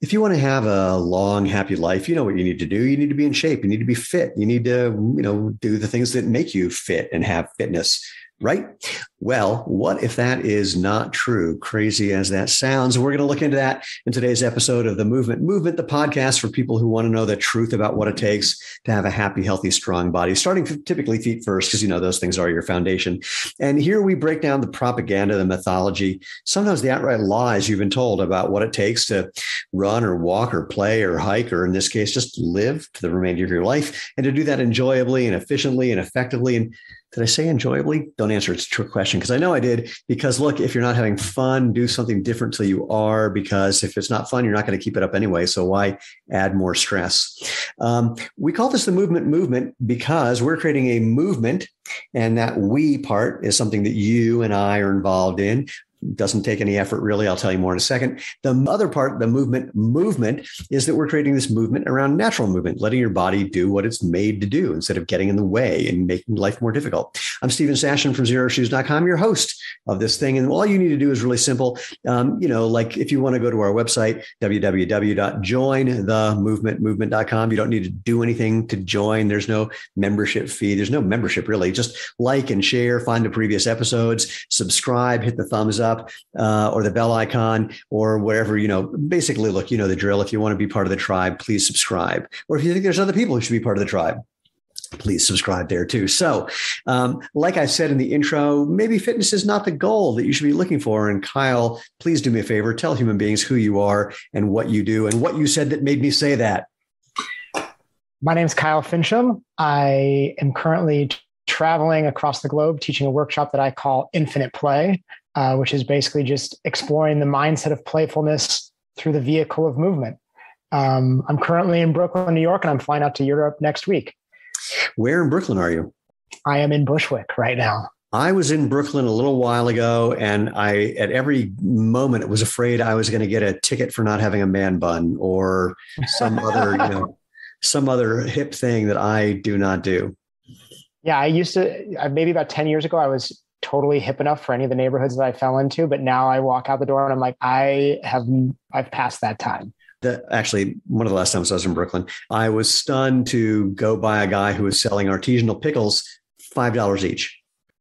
if you want to have a long, happy life, you know what you need to do. You need to be in shape. You need to be fit. You need to, you know, do the things that make you fit and have fitness right? Well, what if that is not true? Crazy as that sounds. We're going to look into that in today's episode of The Movement Movement, the podcast for people who want to know the truth about what it takes to have a happy, healthy, strong body, starting typically feet first, because you know those things are your foundation. And here we break down the propaganda, the mythology, sometimes the outright lies you've been told about what it takes to run or walk or play or hike, or in this case, just live to the remainder of your life, and to do that enjoyably and efficiently and effectively. And did I say enjoyably? Don't answer. It's a trick question because I know I did. Because look, if you're not having fun, do something different till you are. Because if it's not fun, you're not going to keep it up anyway. So why add more stress? Um, we call this the movement movement because we're creating a movement, and that we part is something that you and I are involved in doesn't take any effort really. I'll tell you more in a second. The other part the movement movement is that we're creating this movement around natural movement letting your body do what it's made to do instead of getting in the way and making life more difficult. I'm Steven Sashen from xeroshoes.com your host of this thing. And all you need to do is really simple. Um, you know like if you want to go to our website www.jointhemovementmovement.com you don't need to do anything to join. There's no membership fee. There's no membership really. Just like and share find the previous episodes subscribe hit the thumbs up up uh, or the bell icon or whatever, you know, basically look, you know the drill. If you want to be part of the tribe, please subscribe. Or if you think there's other people who should be part of the tribe, please subscribe there too. So, um, like I said in the intro, maybe fitness is not the goal that you should be looking for. And Kyle, please do me a favor, tell human beings who you are and what you do and what you said that made me say that. My name is Kyle Fincham. I am currently traveling across the globe teaching a workshop that I call Infinite Play, uh, which is basically just exploring the mindset of playfulness through the vehicle of movement. Um, I'm currently in Brooklyn, New York, and I'm flying out to Europe next week. Where in Brooklyn are you? I am in Bushwick right now. I was in Brooklyn a little while ago, and I, at every moment, was afraid I was going to get a ticket for not having a man bun or some other, you know, some other hip thing that I do not do. Yeah, I used to. Maybe about ten years ago, I was totally hip enough for any of the neighborhoods that I fell into. But now I walk out the door and I'm like, I have, I've passed that time. The, actually, one of the last times I was in Brooklyn, I was stunned to go by a guy who was selling artisanal pickles, five dollars each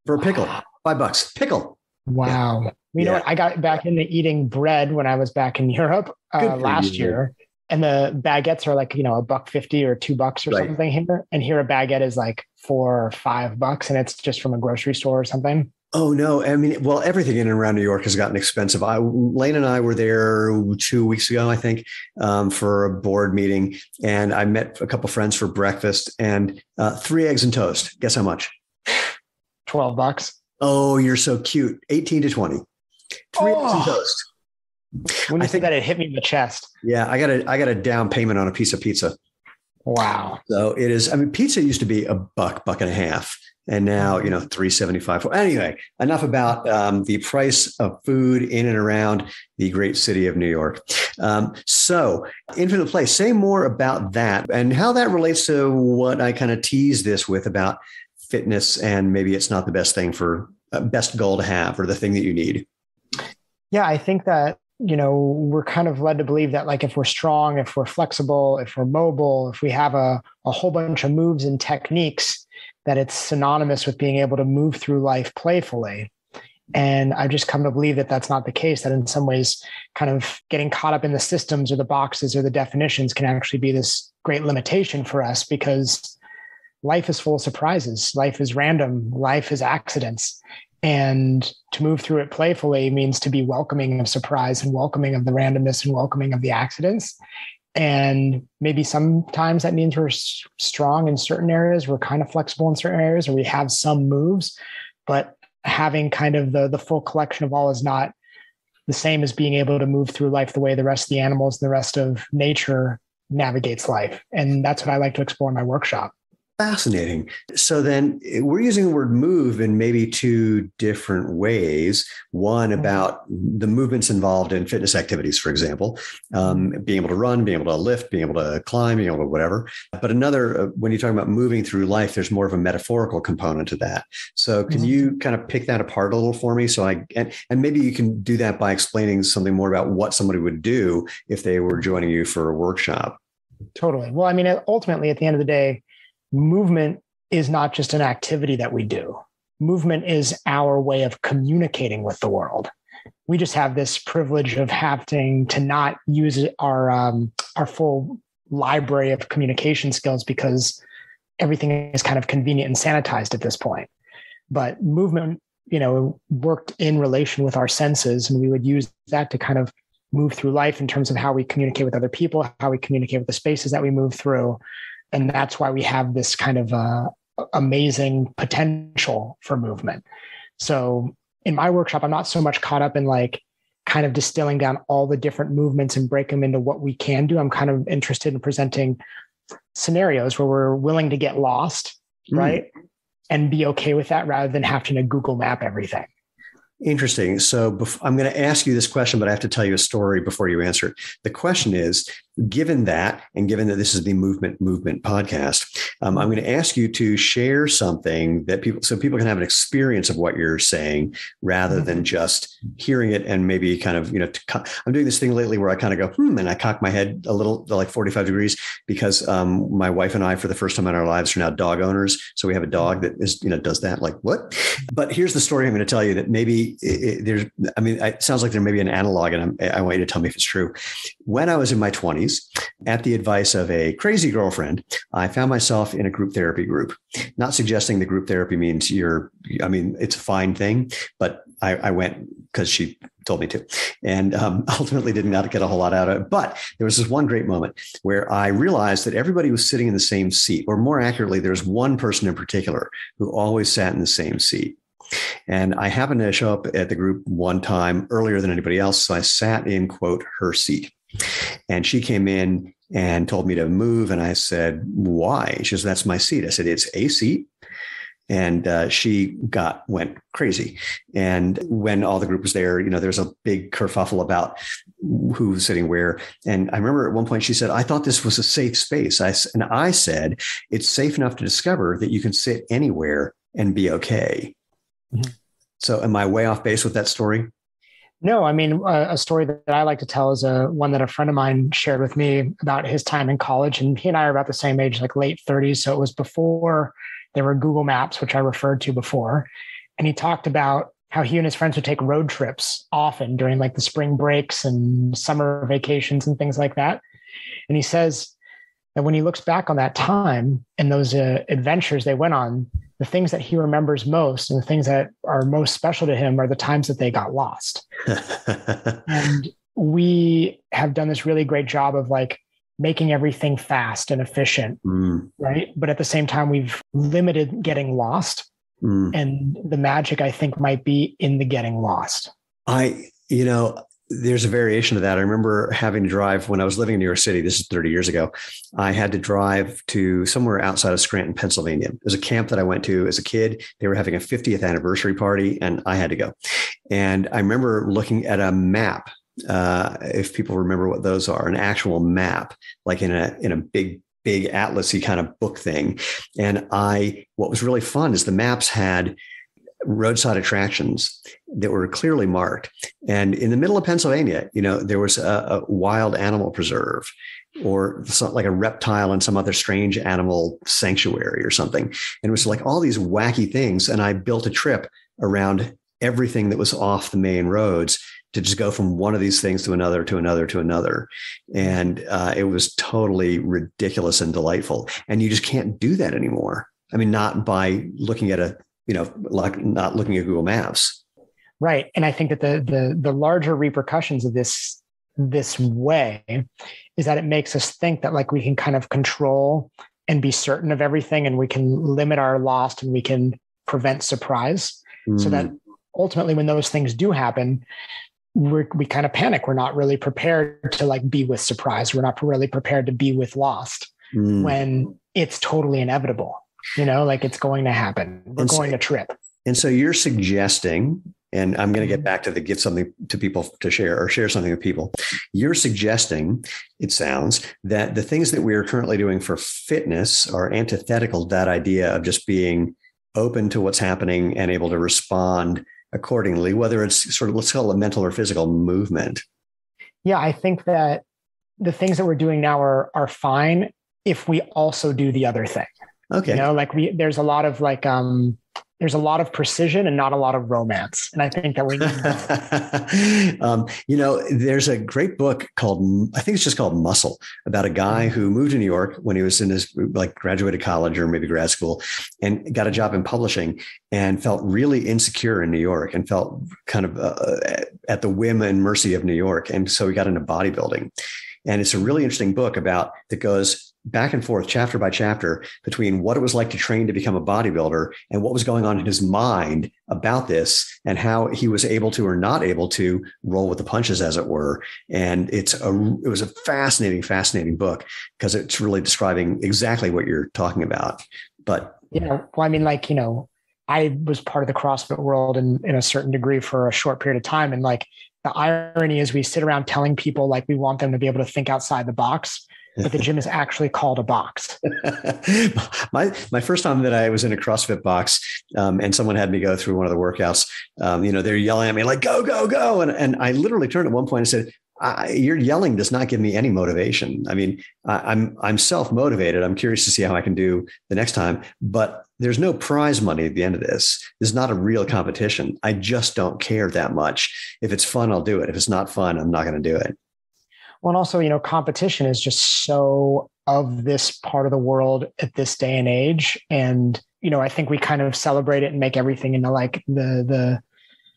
for a pickle, five bucks pickle. Wow. Yeah. You know what? I got back into eating bread when I was back in Europe uh, last you, year. And the baguettes are like, you know, a buck 50 or two bucks or right. something here. And here a baguette is like four or five bucks and it's just from a grocery store or something. Oh no! I mean, well, everything in and around New York has gotten expensive. I, Lane and I were there two weeks ago, I think, um, for a board meeting, and I met a couple friends for breakfast and uh, three eggs and toast. Guess how much? Twelve bucks. Oh, you're so cute. Eighteen to twenty. Three oh. eggs and oh. toast. When you I think that it hit me in the chest. Yeah, I got a I got a down payment on a piece of pizza. Wow. So it is. I mean, pizza used to be a buck, buck and a half and now you know 375 anyway enough about um, the price of food in and around the great city of new york um, so infinite play say more about that and how that relates to what i kind of tease this with about fitness and maybe it's not the best thing for uh, best goal to have or the thing that you need yeah i think that you know we're kind of led to believe that like if we're strong if we're flexible if we're mobile if we have a, a whole bunch of moves and techniques that it's synonymous with being able to move through life playfully. And I've just come to believe that that's not the case, that in some ways, kind of getting caught up in the systems or the boxes or the definitions can actually be this great limitation for us because life is full of surprises. Life is random. Life is accidents. And to move through it playfully means to be welcoming of surprise and welcoming of the randomness and welcoming of the accidents. And maybe sometimes that means we're strong in certain areas we're kind of flexible in certain areas or we have some moves but having kind of the the full collection of all is not the same as being able to move through life the way the rest of the animals and the rest of nature navigates life. And that's what i like to explore in my workshop Fascinating. So then eh, we're using the word move in maybe two different ways. One Mm-hmm. about the movements involved in fitness activities, for example, um, Mm-hmm. being able to run, being able to lift, being able to climb, being able to whatever. But another, uh, when you're talking about moving through life, there's more of a metaphorical component to that. So can Mhm. you kind of pick that apart a little for me? So I, and, and maybe you can do that by explaining something more about what somebody would do if they were joining you for a workshop. Totally. Well, I mean, ultimately, at the end of the day, movement is not just an activity that we do. Movement is our way of communicating with the world. We just have this privilege of having to not use our um, our full library of communication skills because everything is kind of convenient and sanitized at this point. But movement, you know, worked in relation with our senses, and we would use that to kind of move through life in terms of how we communicate with other people, how we communicate with the spaces that we move through. And that's why we have this kind of uh, amazing potential for movement. So in my workshop, I'm not so much caught up in like kind of distilling down all the different movements and break them into what we can do. I'm kind of interested in presenting scenarios where we're willing to get lost, Mm. right? And be okay with that rather than having to Google map everything. Interesting. So bef- I'm going to ask you this question, but I have to tell you a story before you answer it. The question is, given that, and given that this is the Movement Movement podcast, um, I'm going to ask you to share something that people, so people can have an experience of what you're saying rather than just hearing it and maybe kind of, you know, co- I'm doing this thing lately where I kind of go, hmm, and I cock my head a little, like 45 degrees, because um, my wife and I, for the first time in our lives, are now dog owners. So we have a dog that is, you know, does that. Like what? But here's the story I'm going to tell you that maybe it, it, there's, I mean, it sounds like there may be an analog, and I'm, I want you to tell me if it's true. When I was in my 20s, at the advice of a crazy girlfriend, I found myself in a group therapy group. Not suggesting the group therapy means you're, I mean, it's a fine thing, but I, I went because she told me to, and um, ultimately did not get a whole lot out of it. But there was this one great moment where I realized that everybody was sitting in the same seat, or more accurately, there's one person in particular who always sat in the same seat. And I happened to show up at the group one time earlier than anybody else. So I sat in, quote, her seat. And she came in and told me to move. And I said, why? She says, that's my seat. I said, it's a seat. And uh, she got went crazy. And when all the group was there, you know, there's a big kerfuffle about who was sitting where. And I remember at one point she said, "I thought this was a safe space." I and I said, "It's safe enough to discover that you can sit anywhere and be okay." Mhm. So, am I way off base with that story? No, I mean a, a story that I like to tell is a one that a friend of mine shared with me about his time in college, and he and I are about the same age, like late 30s. So it was before there were Google Maps, which I referred to before, and he talked about how he and his friends would take road trips often during like the spring breaks and summer vacations and things like that. And he says that when he looks back on that time and those uh, adventures they went on, the things that he remembers most and the things that are most special to him are the times that they got lost. And we have done this really great job of like making everything fast and efficient, Mm, right? But at the same time, we've limited getting lost. mm. And the magic, I think, might be in the getting lost. I, you know, there's a variation of that. I remember having to drive when I was living in New York City. This is 30 years ago. I had to drive to somewhere outside of Scranton, Pennsylvania. There's a camp that I went to as a kid. They were having a 50th anniversary party, and I had to go. And I remember looking at a map. Uh, if people remember what those are, an actual map, like in a in a big big atlasy kind of book thing. And I, what was really fun is the maps had roadside attractions that were clearly marked. And in the middle of Pennsylvania, you know, there was a, a wild animal preserve or some, like a reptile and some other strange animal sanctuary or something. And it was like all these wacky things. And I built a trip around everything that was off the main roads to just go from one of these things to another to another to another and uh, it was totally ridiculous and delightful and you just can't do that anymore i mean not by looking at a you know like not looking at google maps. Right. And I think that the the the larger repercussions of this this way is that it makes us think that like we can kind of control and be certain of everything and we can limit our lost and we can prevent surprise. So that ultimately when those things do happen we're, we kind of panic. We're not really prepared to like be with surprise. We're not really prepared to be with lost Mm. when it's totally inevitable You know, like it's going to happen. We're And so- going to trip. And so you're suggesting, and I'm going to get Mhm. back to the give something to people to share or share something with people. You're suggesting, it sounds, that the things that we are currently doing for fitness are antithetical to that idea of just being open to what's happening and able to respond accordingly, whether it's sort of, let's call it mental or physical movement. Yeah, I think that the things that we're doing now are are fine if we also do the other thing. Okay. You know, like we there's a lot of like um there's a lot of precision and not a lot of romance. And I think that we need um, you know, there's a great book called, I think it's just called Muscle, about a guy who moved to New York when he was in his, like, graduated college or maybe grad school and got a job in publishing and felt really insecure in New York and felt kind of uh, at the whim and mercy of New York. And so he got into bodybuilding. And it's a really interesting book about that goes back and forth, chapter by chapter, between what it was like to train to become a bodybuilder and what was going on in his mind about this and how he was able to or not able to roll with the punches, as it were. And it's a it was a fascinating, fascinating book because it's really describing exactly what you're talking about. But you know, well, I mean, like, you know, I was part of the CrossFit world in, in a certain degree for a short period of time. And like the irony is we sit around telling people like we want them to be able to think outside the box, but the gym is actually called a box. my my first time that I was in a CrossFit box, um, and someone had me go through one of the workouts. Um, you know, they're yelling at me like "Go, go, go!" and and I literally turned at one point and said, I, "Your yelling does not give me any motivation. I mean, I, I'm I'm self motivated. I'm curious to see how I can do the next time, but." There's no prize money at the end of this. This is not a real competition. I just don't care that much. If it's fun, I'll do it. If it's not fun, I'm not going to do it. Well, and also, you know, competition is just so of this part of the world at this day and age. And, you know, I think we kind of celebrate it and make everything into like the, the,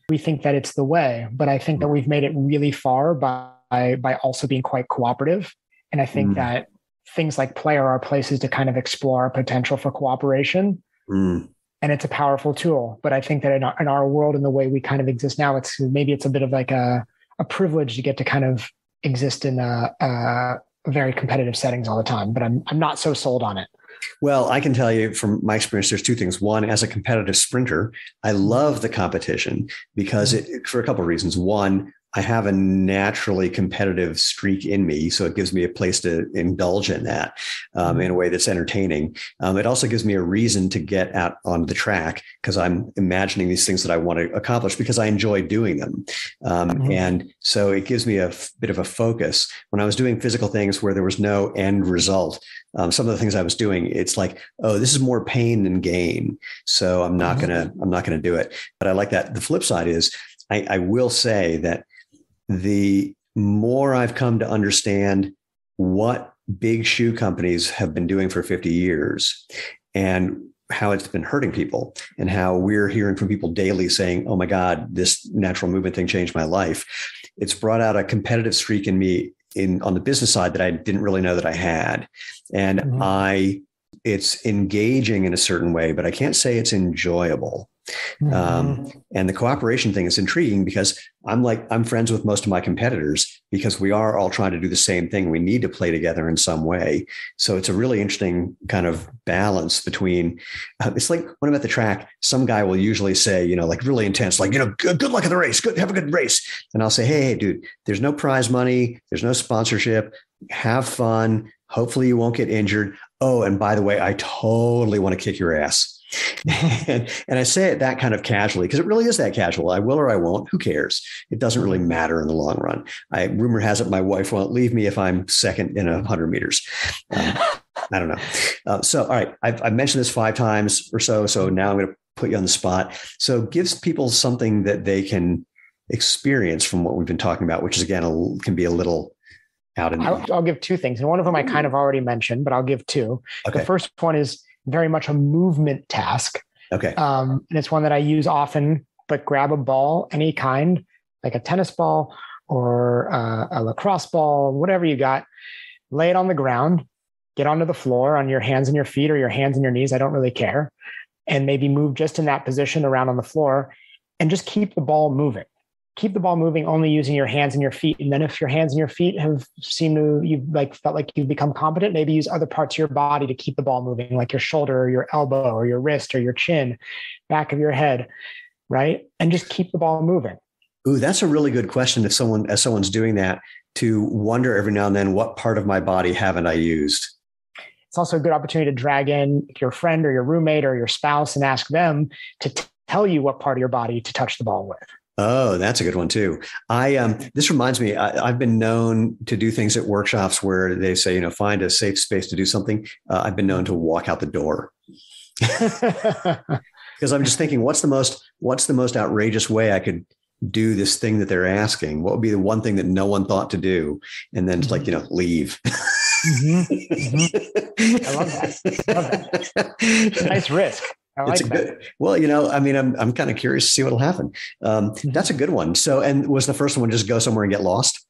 we think that it's the way, but I think that we've made it really far by, by also being quite cooperative. And I think Mm. that things like play are places to kind of explore our potential for cooperation. Mm. And it's a powerful tool. But I think that in our, in our world and the way we kind of exist now, it's maybe it's a bit of like a, a privilege to get to kind of exist in a, a very competitive settings all the time. But I'm I'm not so sold on it. Well, I can tell you from my experience, there's two things. One, as a competitive sprinter, I love the competition because mm-hmm. it, for a couple of reasons. One, I have a naturally competitive streak in me, so it gives me a place to indulge in that um, in a way that's entertaining. Um, it also gives me a reason to get out on the track because I'm imagining these things that I want to accomplish because I enjoy doing them, um, Mhm. and so it gives me a f- bit of a focus. When I was doing physical things where there was no end result, um, some of the things I was doing, it's like, oh, this is more pain than gain, so I'm not Mhm. gonna, I'm not gonna do it. But I like that. The flip side is, I, I will say that the more I've come to understand what big shoe companies have been doing for 50 years and how it's been hurting people and how we're hearing from people daily saying, oh my God, this natural movement thing changed my life. It's brought out a competitive streak in me in on the business side that I didn't really know that I had. And Mhm. I it's engaging in a certain way, but I can't say it's enjoyable. Mm-hmm. Um, and the cooperation thing is intriguing because I'm like, I'm friends with most of my competitors because we are all trying to do the same thing. We need to play together in some way. So it's a really interesting kind of balance between, uh, it's like when I'm at the track, some guy will usually say, you know, like really intense, like, you know, good, good luck in the race, good, have a good race. And I'll say, hey, hey, dude, there's no prize money, there's no sponsorship, have fun. Hopefully you won't get injured. Oh, and by the way, I totally want to kick your ass. and, I say it that kind of casually because it really is that casual. I will or I won't. Who cares? It doesn't really matter in the long run. I rumor has it my wife won't leave me if I'm second in a hundred meters. Um, I don't know. Uh, so, all right, I've, I've mentioned this five times or so. So now I'm going to put you on the spot. So, gives people something that they can experience from what we've been talking about, which is again a, can be a little out in. I'll, I'll give two things, and one of them I kind of already mentioned, but I'll give two. Okay. The first one is very much a movement task, Okay. um, and it's one that I use often. But grab a ball, any kind, like a tennis ball or uh, a lacrosse ball, whatever you got, lay it on the ground, get onto the floor on your hands and your feet or your hands and your knees. I don't really care, and maybe move just in that position around on the floor, and just keep the ball moving. Keep the ball moving only using your hands and your feet. And then if your hands and your feet have seemed to you like felt like you've become competent, maybe use other parts of your body to keep the ball moving, like your shoulder or your elbow or your wrist or your chin, back of your head, right? And just keep the ball moving. Ooh, that's a really good question. If someone as someone's doing that, to wonder every now and then what part of my body haven't I used? It's also a good opportunity to drag in your friend or your roommate or your spouse and ask them to t- tell you what part of your body to touch the ball with. Oh, that's a good one too. I um, this reminds me. I, have been known to do things at workshops where they say, you know, find a safe space to do something. Uh, I've been known to walk out the door because I'm just thinking, what's the most what's the most outrageous way I could do this thing that they're asking? What would be the one thing that no one thought to do? And then it's like, you know, leave. Mm-hmm. Mm-hmm. I love that. I love that. Nice risk. I like it's a that. good. Well, you know, I mean, I'm I'm kind of curious to see what'll happen. Um, mm-hmm. That's a good one. So, and was the first one just go somewhere and get lost?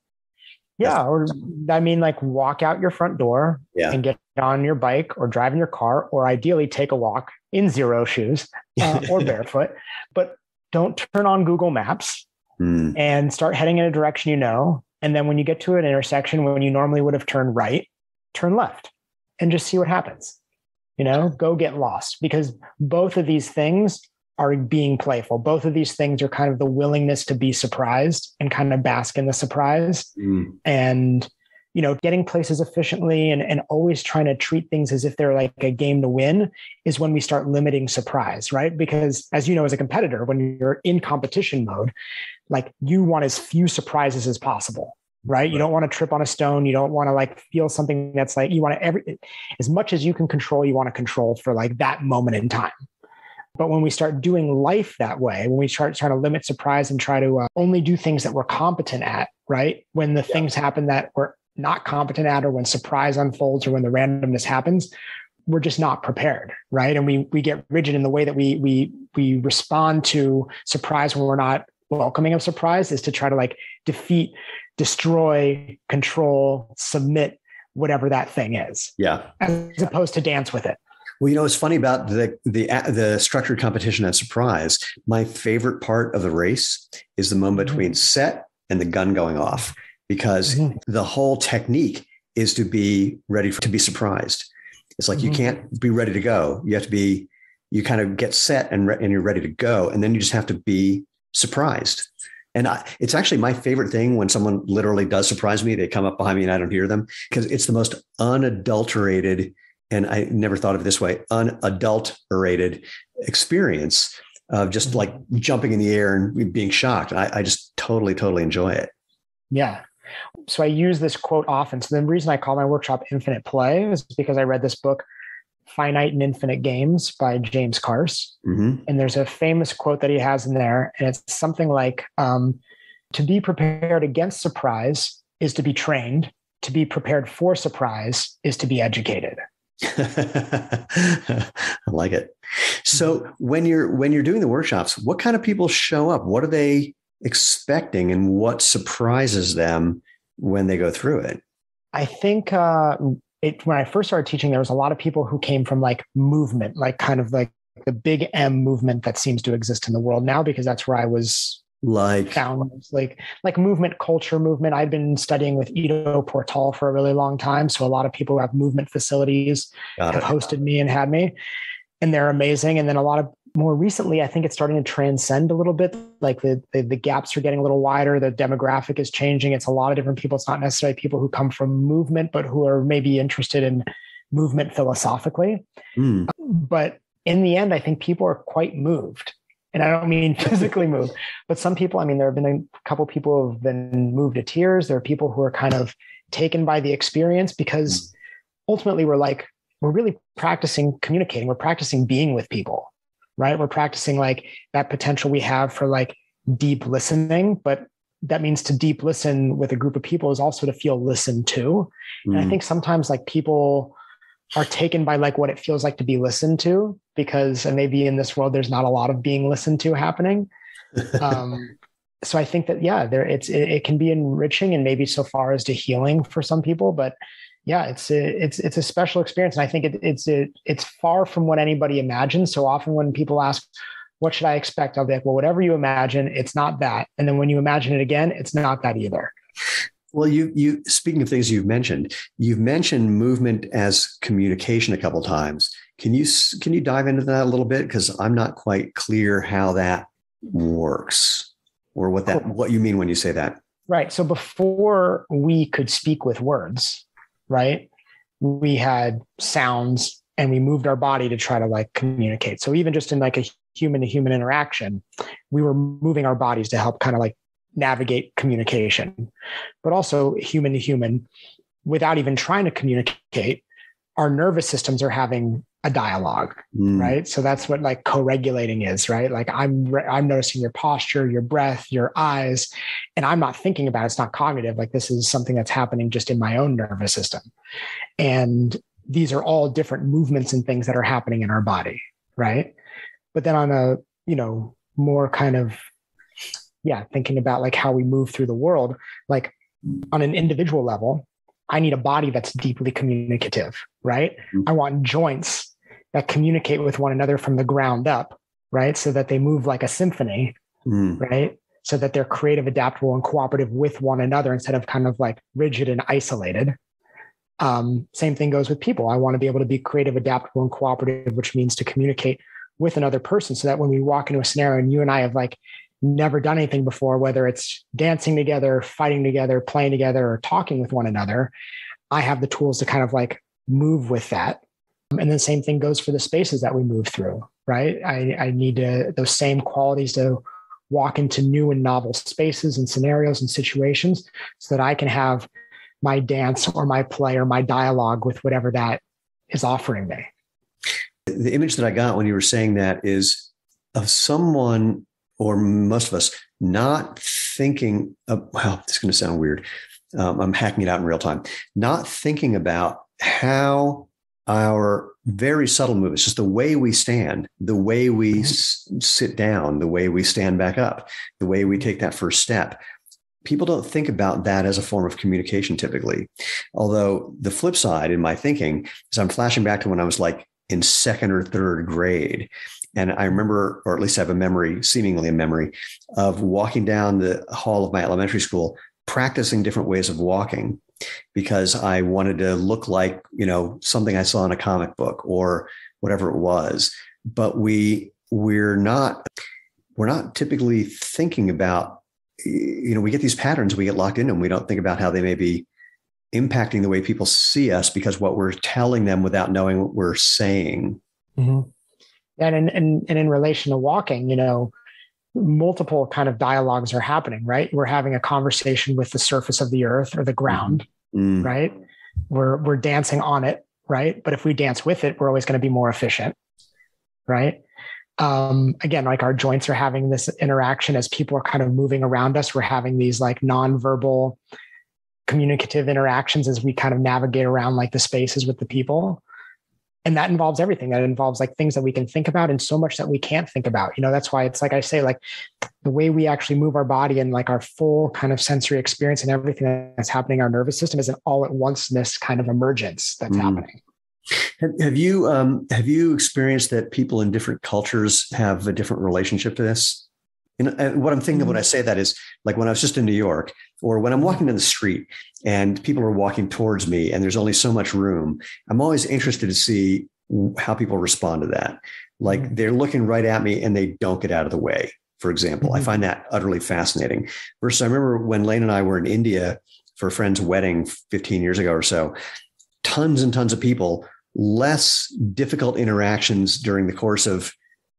Yeah, or I mean, like walk out your front door yeah. and get on your bike or drive in your car, or ideally take a walk in Xero Shoes uh, or barefoot. But don't turn on Google Maps mm. and start heading in a direction you know. And then when you get to an intersection, when you normally would have turned right, turn left and just see what happens you know go get lost because both of these things are being playful. Both of these things are kind of the willingness to be surprised and kind of bask in the surprise. Mm. and you know getting places efficiently and, and always trying to treat things as if they're like a game to win is when we start limiting surprise right? Because as you know as a competitor when you're in competition mode like you want as few surprises as possible right? You don't want to trip on a stone. You don't want to like feel something that's like you want to every as much as you can control, you want to control for like that moment in time. But when we start doing life that way, when we start trying to limit surprise and try to uh, only do things that we're competent at, right? When the yeah. things happen that we're not competent at, or when surprise unfolds, or when the randomness happens, we're just not prepared, right? And we we get rigid in the way that we we we respond to surprise when we're not welcoming of surprise is to try to like defeat destroy, control, submit whatever that thing is. Yeah. As opposed to dance with it. Well, you know, it's funny about the the the structured competition at surprise. My favorite part of the race is the moment mm-hmm. between set and the gun going off, because mm-hmm. the whole technique is to be ready for, to be surprised. It's like mm-hmm. you can't be ready to go. You have to be. You kind of get set and re- and you're ready to go, and then you just have to be surprised. And I, it's actually my favorite thing when someone literally does surprise me. They come up behind me and I don't hear them because it's the most unadulterated, and I never thought of it this way, unadulterated experience of just mm-hmm. like jumping in the air and being shocked. I, I just totally, totally enjoy it. Yeah. So I use this quote often. So the reason I call my workshop Infinite Play is because I read this book Finite and Infinite Games by James Carse. Mm-hmm. And there's a famous quote that he has in there, and it's something like um, To be prepared against surprise is to be trained, to be prepared for surprise is to be educated. I like it. So mm-hmm. when you're when you're doing the workshops, what kind of people show up? What are they expecting, and what surprises them when they go through it? I think uh, it when I first started teaching, there was a lot of people who came from like movement, like kind of like the big M movement that seems to exist in the world now, because that's where I was like found like like movement culture movement. I'd been studying with Ido Portal for a really long time. So a lot of people who have movement facilities Got have it. hosted me and had me. And they're amazing. And then a lot of more recently, I think it's starting to transcend a little bit. Like the, the, the gaps are getting a little wider. The demographic is changing. It's a lot of different people. It's not necessarily people who come from movement, but who are maybe interested in movement philosophically. Mm. But in the end, I think people are quite moved. And I don't mean physically moved, but some people. I mean, there have been a couple people who have been moved to tears. There are people who are kind of taken by the experience because mm. ultimately we're like we're really practicing communicating. We're practicing being with people right? We're practicing like that potential we have for like deep listening, but that means to deep listen with a group of people is also to feel listened to. Mm. And I mm. think sometimes like people are taken by like what it feels like to be listened to because and maybe in this world there's not a lot of being listened to happening. Um, so I think that yeah, there it's it, it can be enriching and maybe so far as to healing for some people, but yeah, it's a, it's it's a special experience, and I think it, it's it, it's far from what anybody imagines. So often, when people ask, what should I expect? I'll be like, well, whatever you imagine, it's not that. And then when you imagine it again, it's not that either. Well, you you speaking of things you've mentioned, you've mentioned movement as communication a couple times. Can you can you dive into that a little bit because I'm not quite clear how that works or what that what you mean when you say that. Right. So before we could speak with words, right? We had sounds and we moved our body to try to like communicate. So even just in like a human to human interaction, we were moving our bodies to help kind of like navigate communication, but also human to human without even trying to communicate. Our nervous systems are having a dialogue, mm. right? So that's what like co-regulating is, right? Like I'm I'm noticing your posture, your breath, your eyes, and I'm not thinking about it. It's not cognitive. Like this is something that's happening just in my own nervous system, and these are all different movements and things that are happening in our body, right? But then on a you know more kind of yeah, thinking about like how we move through the world, like on an individual level, I need a body that's deeply communicative, right? Mm-hmm. I want joints that communicate with one another from the ground up, right? So that they move like a symphony, mm. right? So that they're creative, adaptable, and cooperative with one another instead of kind of like rigid and isolated. Um, same thing goes with people. I want to be able to be creative, adaptable, and cooperative, which means to communicate with another person so that when we walk into a scenario and you and I have like never done anything before, whether it's dancing together, fighting together, playing together, or talking with one another, I have the tools to kind of like move with that. And the same thing goes for the spaces that we move through, right? I, I need to, those same qualities to walk into new and novel spaces and scenarios and situations so that I can have my dance or my play or my dialogue with whatever that is offering me. The image that I got when you were saying that is of someone or most of us not thinking of, well, this is going to sound weird. Um, I'm hacking it out in real time. Not thinking about how our very subtle movements, just the way we stand, the way we s- sit down, the way we stand back up, the way we take that first step. People don't think about that as a form of communication typically. Although the flip side in my thinking is I'm flashing back to when I was like in second or third grade and I remember, or at least I have a memory, seemingly a memory, of walking down the hall of my elementary school, practicing different ways of walking because I wanted to look like, you know, something I saw in a comic book or whatever it was. But we we're not we're not typically thinking about, you know, we get these patterns, we get locked in them. We don't think about how they may be impacting the way people see us because what we're telling them without knowing what we're saying. Mm-hmm and in, in, and in relation to walking, you know, multiple kind of dialogues are happening, right? We're having a conversation with the surface of the earth or the ground, mm. right? We're we're dancing on it, right? But if we dance with it, we're always going to be more efficient, right? Um, again, like our joints are having this interaction as people are kind of moving around us. We're having these like nonverbal communicative interactions as we kind of navigate around like the spaces with the people and that involves everything that involves like things that we can think about and so much that we can't think about you know that's why it's like i say like the way we actually move our body and like our full kind of sensory experience and everything that's happening in our nervous system is an all at onceness kind of emergence that's mm. happening have you um, have you experienced that people in different cultures have a different relationship to this and what I'm thinking mm-hmm. when I say that is like when I was just in New York or when I'm walking down the street and people are walking towards me and there's only so much room, I'm always interested to see how people respond to that. Like mm-hmm. they're looking right at me and they don't get out of the way, for example. Mm-hmm. I find that utterly fascinating. Versus, I remember when Lane and I were in India for a friend's wedding 15 years ago or so, tons and tons of people, less difficult interactions during the course of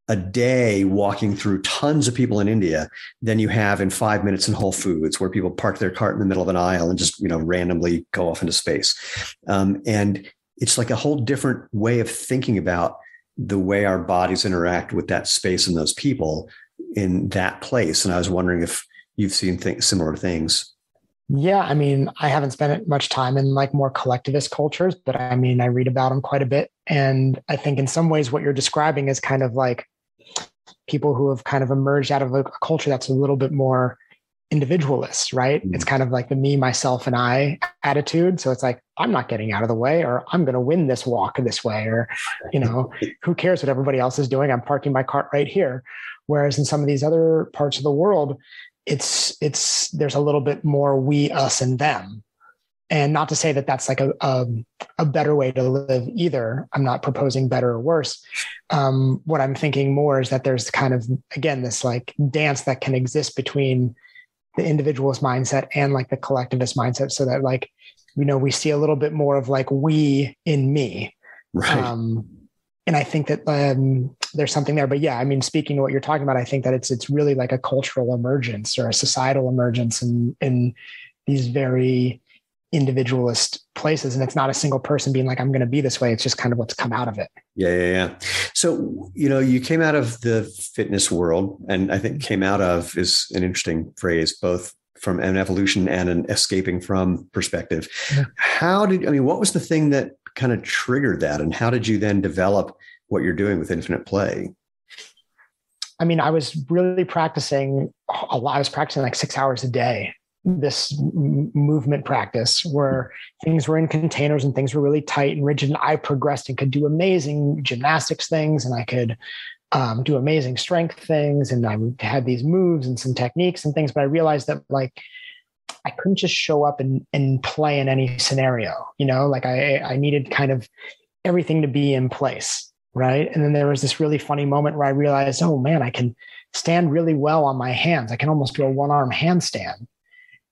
a day walking through tons of people in India than you have in five minutes in Whole Foods, where people park their cart in the middle of an aisle and just you know randomly go off into space. Um, and it's like a whole different way of thinking about the way our bodies interact with that space and those people in that place. And I was wondering if you've seen things, similar things. Yeah, I mean, I haven't spent much time in like more collectivist cultures, but I mean, I read about them quite a bit. And I think in some ways, what you're describing is kind of like people who have kind of emerged out of a culture that's a little bit more individualist, right? Mm. It's kind of like the me, myself, and I attitude. So it's like, I'm not getting out of the way, or I'm going to win this walk this way, or, you know, who cares what everybody else is doing? I'm parking my cart right here. Whereas in some of these other parts of the world, it's, it's, there's a little bit more we, us, and them. And not to say that that's like a, a, a better way to live either. I'm not proposing better or worse. Um, what I'm thinking more is that there's kind of, again, this like dance that can exist between the individualist mindset and like the collectivist mindset so that like you know we see a little bit more of like we in me right um, and i think that um, there's something there but yeah i mean speaking to what you're talking about i think that it's it's really like a cultural emergence or a societal emergence in in these very individualist places and it's not a single person being like i'm going to be this way. It's just kind of what's come out of it. Yeah yeah yeah. So you know you came out of the fitness world and i think came out of is an interesting phrase both from an evolution and an escaping from perspective. Yeah. how did i mean what was the thing that kind of triggered that and how did you then develop what you're doing with infinite play? I mean i was really practicing a lot i was practicing like six hours a day this movement practice where things were in containers and things were really tight and rigid and i progressed and could do amazing gymnastics things and i could um, do amazing strength things and i had these moves and some techniques and things but i realized that like i couldn't just show up and, and play in any scenario you know? Like i i needed kind of everything to be in place right? And then there was this really funny moment where i realized oh man i can stand really well on my hands. I can almost do a one arm handstand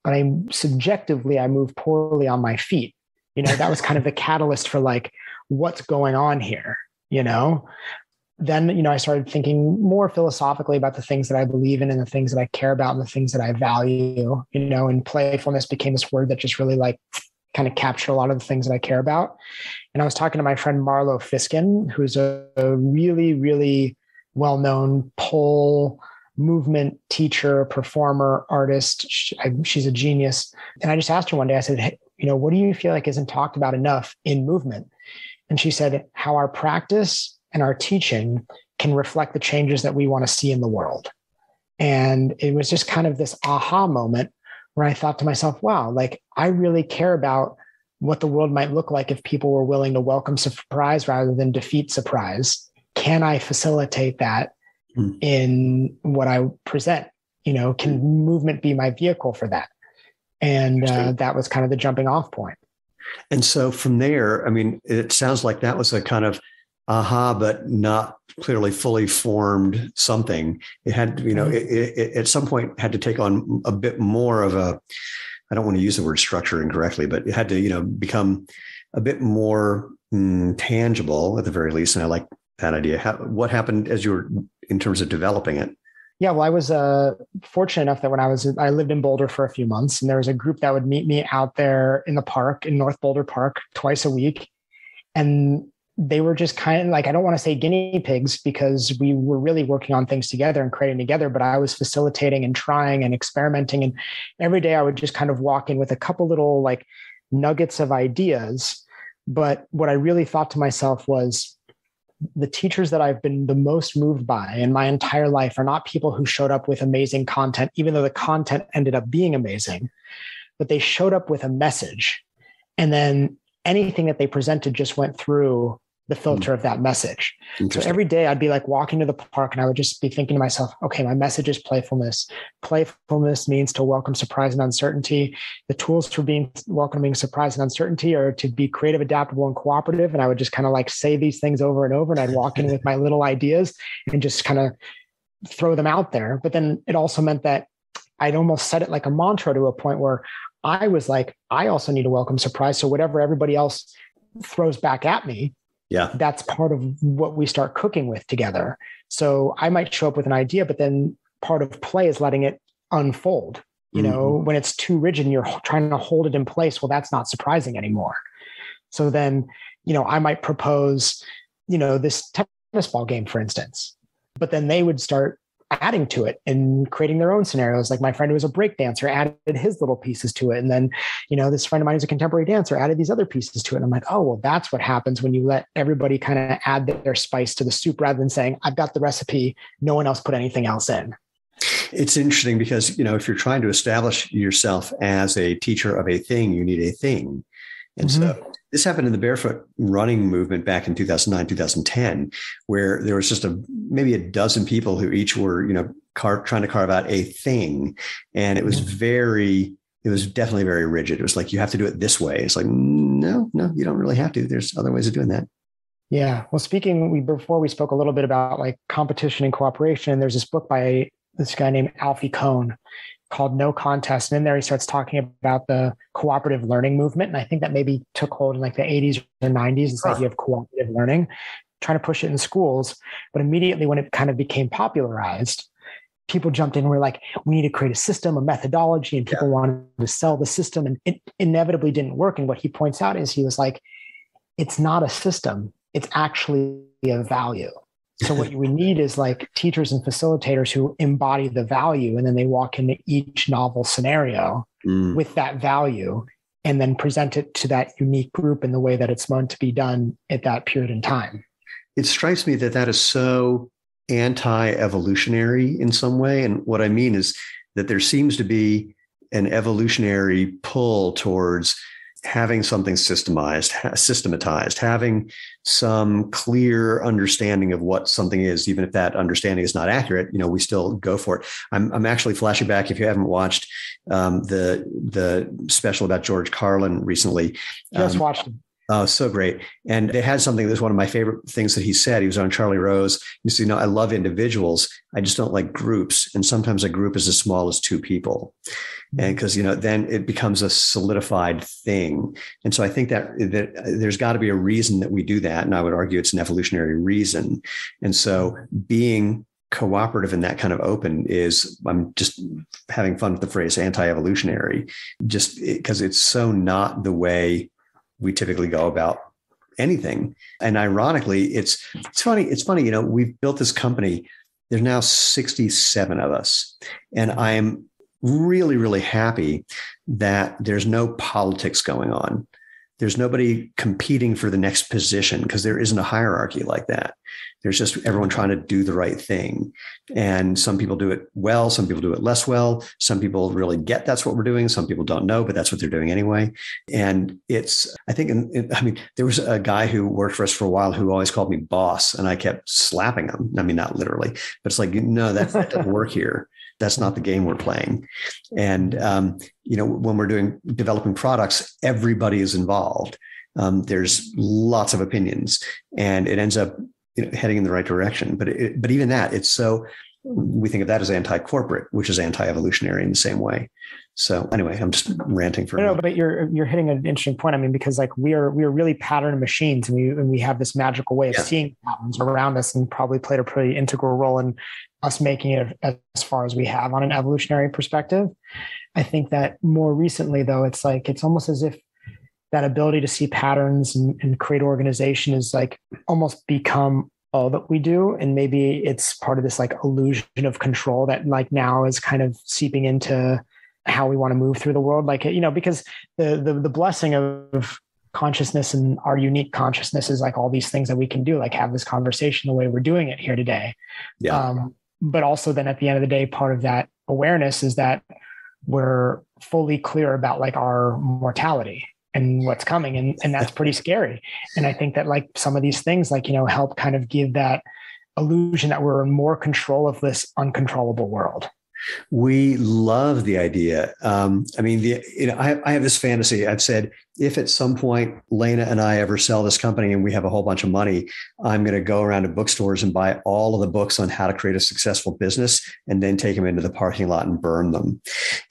but I'm subjectively I move poorly on my feet. You know, that was kind of the catalyst for like what's going on here, you know? Then, you know, I started thinking more philosophically about the things that I believe in and the things that I care about and the things that I value, you know, and playfulness became this word that just really like kind of captured a lot of the things that I care about. And I was talking to my friend Marlo Fisken, who's a, a really, really well-known pole movement teacher, performer, artist. She, I, she's a genius. And I just asked her one day, I said, hey, you know, what do you feel like isn't talked about enough in movement? And she said, how our practice and our teaching can reflect the changes that we want to see in the world. And it was just kind of this aha moment where I thought to myself, wow, like I really care about what the world might look like if people were willing to welcome surprise rather than defeat surprise. Can I facilitate that mm. in what I present. You know, can hmm. movement be my vehicle for that? And uh, that was kind of the jumping off point. And so from there, I mean, it sounds like that was a kind of aha, but not clearly fully formed something. It had, you know, mm-hmm. it, it, at some point had to take on a bit more of a, I don't want to use the word structure incorrectly, but it had to, you know, become a bit more mm, tangible at the very least. And I like that idea. How, what happened as you were in terms of developing it? Yeah, well, I was uh, fortunate enough that when I was I lived in Boulder for a few months, and there was a group that would meet me out there in the park in North Boulder Park twice a week, and they were just kind of like I don't want to say guinea pigs because we were really working on things together and creating together, but I was facilitating and trying and experimenting, and every day I would just kind of walk in with a couple little like nuggets of ideas. But what I really thought to myself was the teachers that I've been the most moved by in my entire life are not people who showed up with amazing content, even though the content ended up being amazing, but they showed up with a message. And then anything that they presented just went through the filter hmm. of that message. So every day I'd be like walking to the park and I would just be thinking to myself, okay, my message is playfulness. Playfulness means to welcome surprise and uncertainty. The tools for being welcoming surprise and uncertainty are to be creative, adaptable, and cooperative. And I would just kind of like say these things over and over and I'd walk in with my little ideas and just kind of throw them out there. But then it also meant that I'd almost set it like a mantra to a point where I was like, I also need to welcome surprise. So whatever everybody else throws back at me, yeah. That's part of what we start cooking with together. So i might show up with an idea but then part of play is letting it unfold. You mm-hmm. know when it's too rigid and you're trying to hold it in place well that's not surprising anymore. So then you know i might propose you know this tennis ball game for instance. But then they would start adding to it and creating their own scenarios. Like my friend who was a break dancer added his little pieces to it. And then, you know, this friend of mine who's a contemporary dancer added these other pieces to it. And I'm like, oh, well, that's what happens when you let everybody kind of add their spice to the soup rather than saying, I've got the recipe. No one else put anything else in. it's interesting because you know if you're trying to establish yourself as a teacher of a thing, you need a thing, and mm-hmm. so this happened in the barefoot running movement back in 2009 2010 where there was just a maybe a dozen people who each were you know car, trying to carve out a thing. And it was very it was definitely very rigid. It was like you have to do it this way. It's like no no you don't really have to. There's other ways of doing that. Yeah. Well speaking we before we spoke a little bit about like competition and cooperation there's this book by this guy named alfie kohn called No Contest. And in there, he starts talking about the cooperative learning movement. And I think that maybe took hold in like the 80s or 90s, this idea of cooperative learning, trying to push it in schools. But immediately when it kind of became popularized, people jumped in and were like, we need to create a system, a methodology, and people yeah. wanted to sell the system. And it inevitably didn't work. And what he points out is he was like, it's not a system, it's actually a value. So what we need is like teachers and facilitators who embody the value and then they walk into each novel scenario mm. with that value and then present it to that unique group in the way that it's meant to be done at that period in time. It strikes me that that is so anti-evolutionary in some way and what I mean is that there seems to be an evolutionary pull towards having something systemized, systematized, having some clear understanding of what something is, even if that understanding is not accurate, you know, we still go for it. I'm, I'm actually flashing back. If you haven't watched um, the the special about George Carlin recently, just um, watched. Oh, so great. And it had something that's one of my favorite things that he said. He was on Charlie Rose. You see, you know, I love individuals. I just don't like groups. And sometimes a group is as small as two people. And because, mm-hmm. you know, then it becomes a solidified thing. And so I think that, that there's got to be a reason that we do that. And I would argue it's an evolutionary reason. And so being cooperative and that kind of open is i'm just having fun with the phrase anti-evolutionary just because it, it's so not the way we typically go about anything. And ironically, it's it's funny, it's funny, you know, we've built this company. There's now 67 of us. And I am really, really happy that there's no politics going on. There's nobody competing for the next position because there isn't a hierarchy like that. There's just everyone trying to do the right thing. And some people do it well, some people do it less well. Some people really get that's what we're doing. Some people don't know, but that's what they're doing anyway. And it's, I think, in, in, I mean, there was a guy who worked for us for a while who always called me boss, and I kept slapping him. I mean, not literally, but it's like, no, that, that doesn't work here that's not the game we're playing and um, you know when we're doing developing products everybody is involved um, there's lots of opinions and it ends up you know, heading in the right direction but it, but even that it's so we think of that as anti-corporate which is anti-evolutionary in the same way so anyway, I'm just ranting for. No, no, but you're you're hitting an interesting point. I mean, because like we are we are really pattern machines, and we and we have this magical way of yeah. seeing patterns around us, and probably played a pretty integral role in us making it as far as we have on an evolutionary perspective. I think that more recently, though, it's like it's almost as if that ability to see patterns and, and create organization is like almost become all that we do. And maybe it's part of this like illusion of control that like now is kind of seeping into how we want to move through the world. Like you know because the the, the blessing of consciousness and our unique consciousness is like all these things that we can do like have this conversation the way we're doing it here today. Yeah. Um, but also then at the end of the day part of that awareness is that we're fully clear about like our mortality and what's coming and, and that's pretty scary and i think that like some of these things like you know help kind of give that illusion that we're in more control of this uncontrollable world we love the idea. Um, I mean, the, you know, I, I have this fantasy. I've said if at some point Lena and I ever sell this company and we have a whole bunch of money, I'm going to go around to bookstores and buy all of the books on how to create a successful business and then take them into the parking lot and burn them.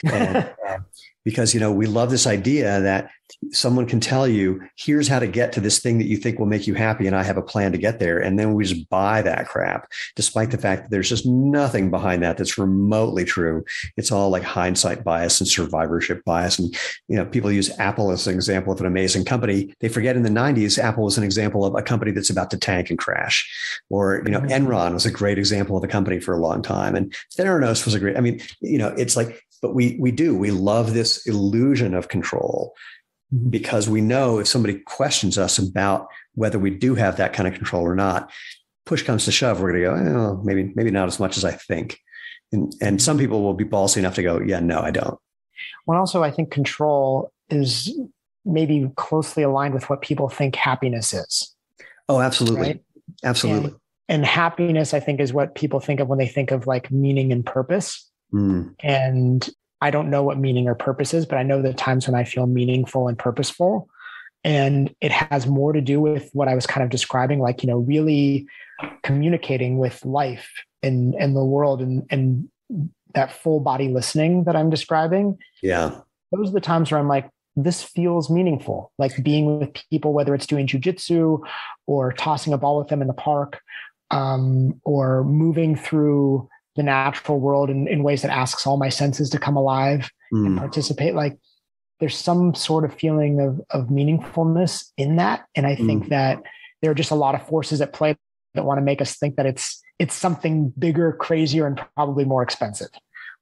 And, uh, because you know we love this idea that someone can tell you here's how to get to this thing that you think will make you happy and i have a plan to get there. And then we just buy that crap despite the fact that there's just nothing behind that that's remotely true. It's all like hindsight bias and survivorship bias. And you know people use apple as an example of an amazing company. They forget in the 90s apple was an example of a company that's about to tank and crash. Or you know mm-hmm. enron was a great example of a company for a long time. And theranos was a great i mean you know it's like but we we do we love this illusion of control. Mm-hmm. because we know if somebody questions us about whether we do have that kind of control or not push comes to shove we're going to go oh, maybe maybe not as much as i think And, and mm-hmm. some people will be ballsy enough to go, yeah, no, I don't. Well, also, I think control is maybe closely aligned with what people think happiness is. Oh, absolutely. Right? Absolutely. And, and, happiness, I think, is what people think of when they think of like meaning and purpose. Mm. And I don't know what meaning or purpose is, but I know the times when I feel meaningful and purposeful. And it has more to do with what I was kind of describing, like, you know, really communicating with life and, and the world and, and that full body listening that I'm describing. Yeah. Those are the times where I'm like, this feels meaningful, like being with people, whether it's doing jujitsu or tossing a ball with them in the park, um, or moving through the natural world in, in ways that asks all my senses to come alive mm. and participate. Like there's some sort of feeling of, of meaningfulness in that. And I think mm. that there are just a lot of forces at play that want to make us think that it's it's something bigger, crazier, and probably more expensive.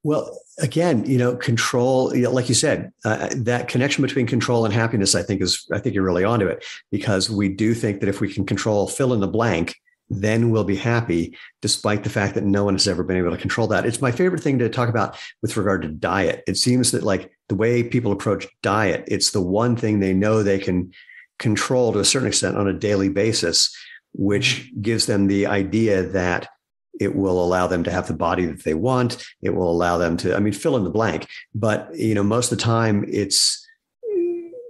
Well, again, you know, control, you know, like you said, uh, that connection between control and happiness, I think is, I think you're really onto it because we do think that if we can control fill in the blank, then we'll be happy, despite the fact that no one has ever been able to control that. It's my favorite thing to talk about with regard to diet. It seems that, like, the way people approach diet, it's the one thing they know they can control to a certain extent on a daily basis, which mm-hmm. gives them the idea that it will allow them to have the body that they want. It will allow them to, I mean, fill in the blank. But, you know, most of the time it's,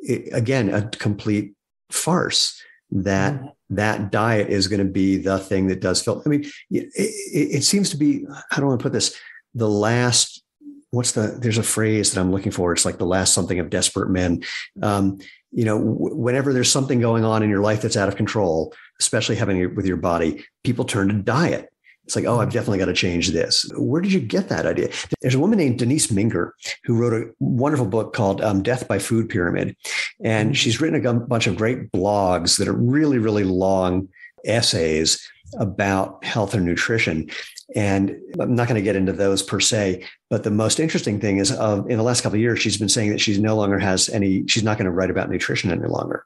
it, again, a complete farce that mm-hmm that diet is going to be the thing that does fill. I mean, it, it, it seems to be, I don't want to put this, the last, what's the, there's a phrase that I'm looking for. It's like the last something of desperate men. Um, you know, w- whenever there's something going on in your life that's out of control, especially having it with your body, people turn to diet. It's like, oh, I've definitely got to change this. Where did you get that idea? There's a woman named Denise Minger who wrote a wonderful book called um, Death by Food Pyramid. And mm-hmm. she's written a bunch of great blogs that are really, really long essays about health and nutrition. And I'm not going to get into those per se, but the most interesting thing is uh, in the last couple of years, she's been saying that she's no longer has any, she's not going to write about nutrition any longer.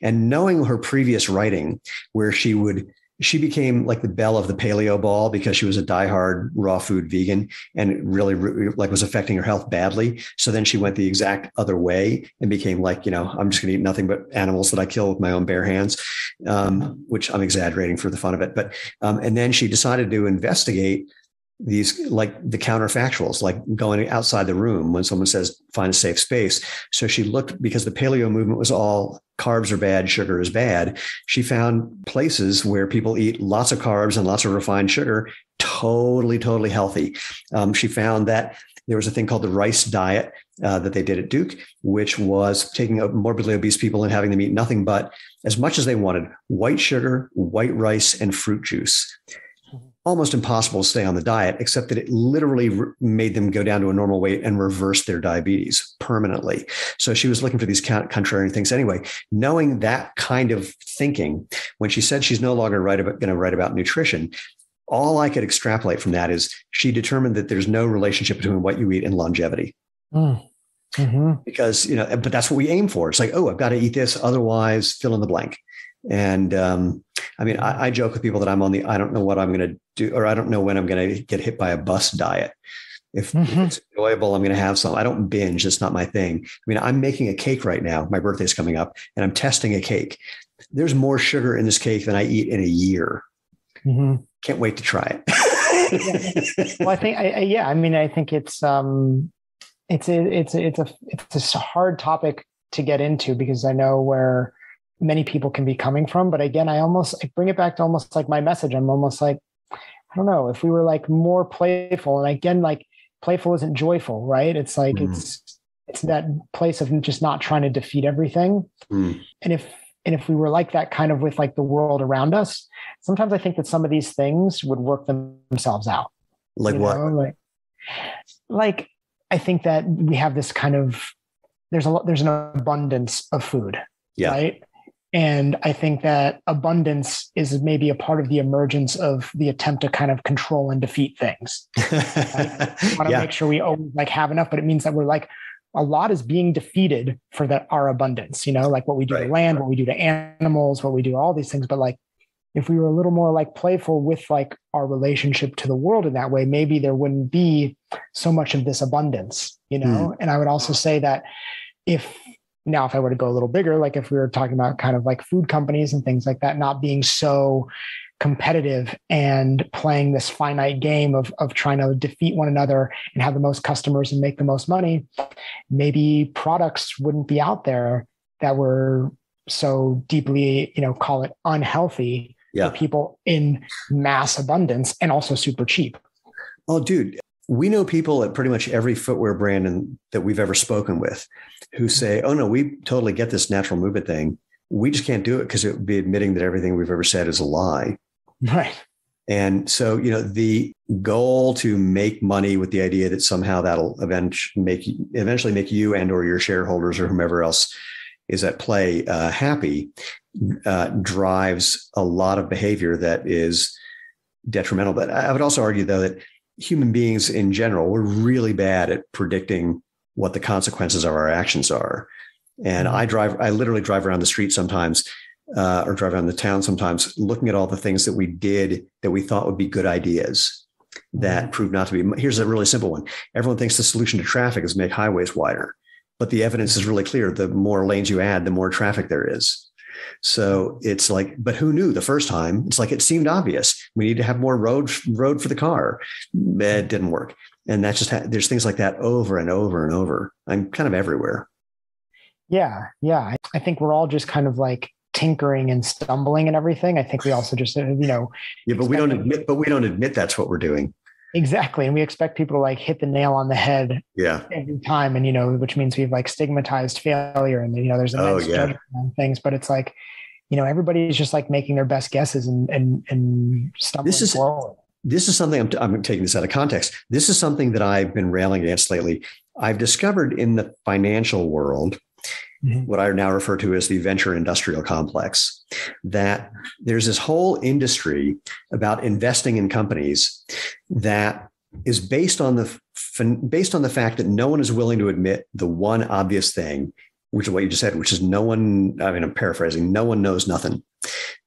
And knowing her previous writing, where she would she became like the belle of the paleo ball because she was a diehard raw food vegan and it really like was affecting her health badly. So then she went the exact other way and became like, you know, I'm just going to eat nothing but animals that I kill with my own bare hands, um, which I'm exaggerating for the fun of it. But um, and then she decided to investigate these like the counterfactuals, like going outside the room when someone says find a safe space. So she looked because the paleo movement was all carbs are bad, sugar is bad. She found places where people eat lots of carbs and lots of refined sugar, totally, totally healthy. Um, she found that there was a thing called the rice diet uh, that they did at Duke, which was taking morbidly obese people and having them eat nothing but as much as they wanted white sugar, white rice, and fruit juice almost impossible to stay on the diet, except that it literally re- made them go down to a normal weight and reverse their diabetes permanently. So she was looking for these contrarian things anyway. Knowing that kind of thinking, when she said she's no longer going to write about nutrition, all I could extrapolate from that is she determined that there's no relationship between what you eat and longevity. Mm. Mm-hmm. Because, you know, but that's what we aim for. It's like, oh, I've got to eat this, otherwise fill in the blank. And um, I mean, I, I, joke with people that I'm on the I don't know what I'm going to do, or I don't know when I'm going to get hit by a bus diet. If, mm-hmm. if, it's enjoyable, I'm going to have some. I don't binge. It's not my thing. I mean, I'm making a cake right now. My birthday's coming up, and I'm testing a cake. There's more sugar in this cake than I eat in a year. Mm-hmm. Can't wait to try it. Well, I think, I, I, yeah, I mean, I think it's um, it's a, it's a, it's a it's a hard topic to get into because I know where many people can be coming from. But again, I almost I bring it back to almost like my message. I'm almost like, I don't know, if we were like more playful, and again, like playful isn't joyful, right? It's like mm. it's it's that place of just not trying to defeat everything. Mm. And if and if we were like that kind of with like the world around us, sometimes I think that some of these things would work themselves out. Like what? Know? Like, like I think that we have this kind of there's a lot there's an abundance of food. Yeah. Right. And I think that abundance is maybe a part of the emergence of the attempt to kind of control and defeat things. Right? want to yeah. make sure we always like have enough, but it means that we're like a lot is being defeated for that our abundance, you know, like what we do right. to land, what we do to animals, what we do, all these things. But like if we were a little more like playful with like our relationship to the world in that way, maybe there wouldn't be so much of this abundance, you know? Mm. And I would also say that if now, if I were to go a little bigger, like if we were talking about kind of like food companies and things like that, not being so competitive and playing this finite game of, of trying to defeat one another and have the most customers and make the most money, maybe products wouldn't be out there that were so deeply, you know, call it unhealthy yeah. for people in mass abundance and also super cheap. Oh, dude, we know people at pretty much every footwear brand and that we've ever spoken with who say, "Oh no, we totally get this natural movement thing. We just can't do it because it would be admitting that everything we've ever said is a lie." Right. And so, you know, the goal to make money with the idea that somehow that'll eventually make eventually make you and or your shareholders or whomever else is at play uh, happy uh, drives a lot of behavior that is detrimental. But I would also argue, though, that human beings in general, we're really bad at predicting what the consequences of our actions are. And mm-hmm. I drive, I literally drive around the street sometimes uh, or drive around the town sometimes looking at all the things that we did that we thought would be good ideas that mm-hmm. proved not to be. Here's a really simple one. Everyone thinks the solution to traffic is make highways wider, but the evidence is really clear. The more lanes you add, the more traffic there is. So it's like, but who knew the first time? It's like it seemed obvious. We need to have more road road for the car. It didn't work, and that's just there's things like that over and over and over. I'm kind of everywhere. Yeah, yeah. I think we're all just kind of like tinkering and stumbling and everything. I think we also just uh, you know. Yeah, but we don't admit. But we don't admit that's what we're doing. Exactly. And we expect people to like hit the nail on the head yeah. every time. And, you know, which means we've like stigmatized failure and, you know, there's immense oh, yeah. judgment on things, but it's like, you know, everybody's just like making their best guesses and, and, and stumbling this is, forward. This is something I'm, t- I'm taking this out of context. This is something that I've been railing against lately. I've discovered in the financial world mm-hmm. what I now refer to as the venture industrial complex, that there's this whole industry about investing in companies that is based on the based on the fact that no one is willing to admit the one obvious thing, which is what you just said, which is no one. I mean, I'm paraphrasing. No one knows nothing.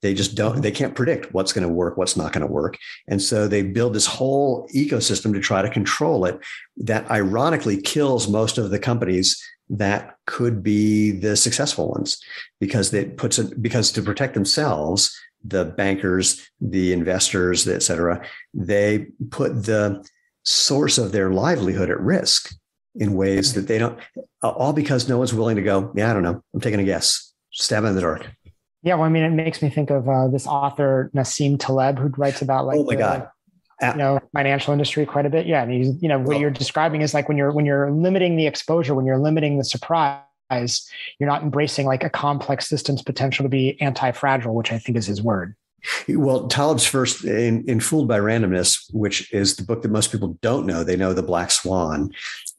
They just don't. They can't predict what's going to work, what's not going to work, and so they build this whole ecosystem to try to control it. That ironically kills most of the companies that could be the successful ones because it puts it because to protect themselves the bankers the investors et cetera they put the source of their livelihood at risk in ways that they don't all because no one's willing to go yeah i don't know. I'm taking a guess. Stab in the dark. Yeah well i mean it makes me think of uh, this author nassim taleb who writes about like oh my the, god you know financial industry quite a bit yeah and he's you know what you're describing is like when you're when you're limiting the exposure when you're limiting the surprise you're not embracing like a complex system's potential to be anti-fragile which i think is his word well, Taleb's first in, in, Fooled by Randomness, which is the book that most people don't know. They know The Black Swan.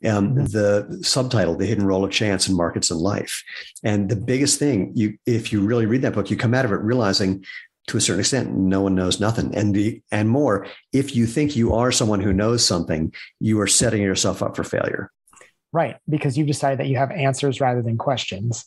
Um, mm-hmm. The subtitle, The Hidden Role of Chance in Markets and Life. And the biggest thing, you if you really read that book, you come out of it realizing to a certain extent, no one knows nothing. And the and more, if you think you are someone who knows something, you are setting yourself up for failure. Right, because you've decided that you have answers rather than questions.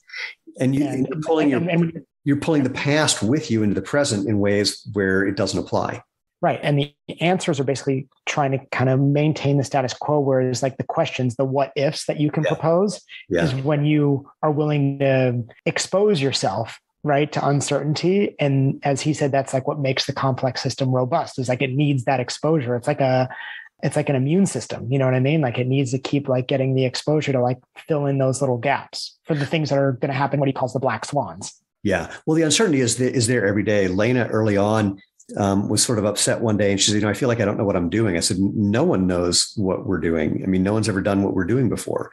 And, you, and, are pulling your, and, and, you're pulling the past with you into the present in ways where it doesn't apply. Right. And the answers are basically trying to kind of maintain the status quo, whereas like the questions, the what ifs that you can yeah. propose yeah. is when you are willing to expose yourself right to uncertainty. And as he said that's like what makes the complex system robust is like it needs that exposure. It's like a it's like an immune system you know what i mean? Like it needs to keep like getting the exposure to like fill in those little gaps for the things that are going to happen what he calls the black swans. Yeah. Well the uncertainty is is there every day. Lena early on um, was sort of upset one day and she said, you know, I feel like I don't know what I'm doing. I said, no one knows what we're doing. I mean, no one's ever done what we're doing before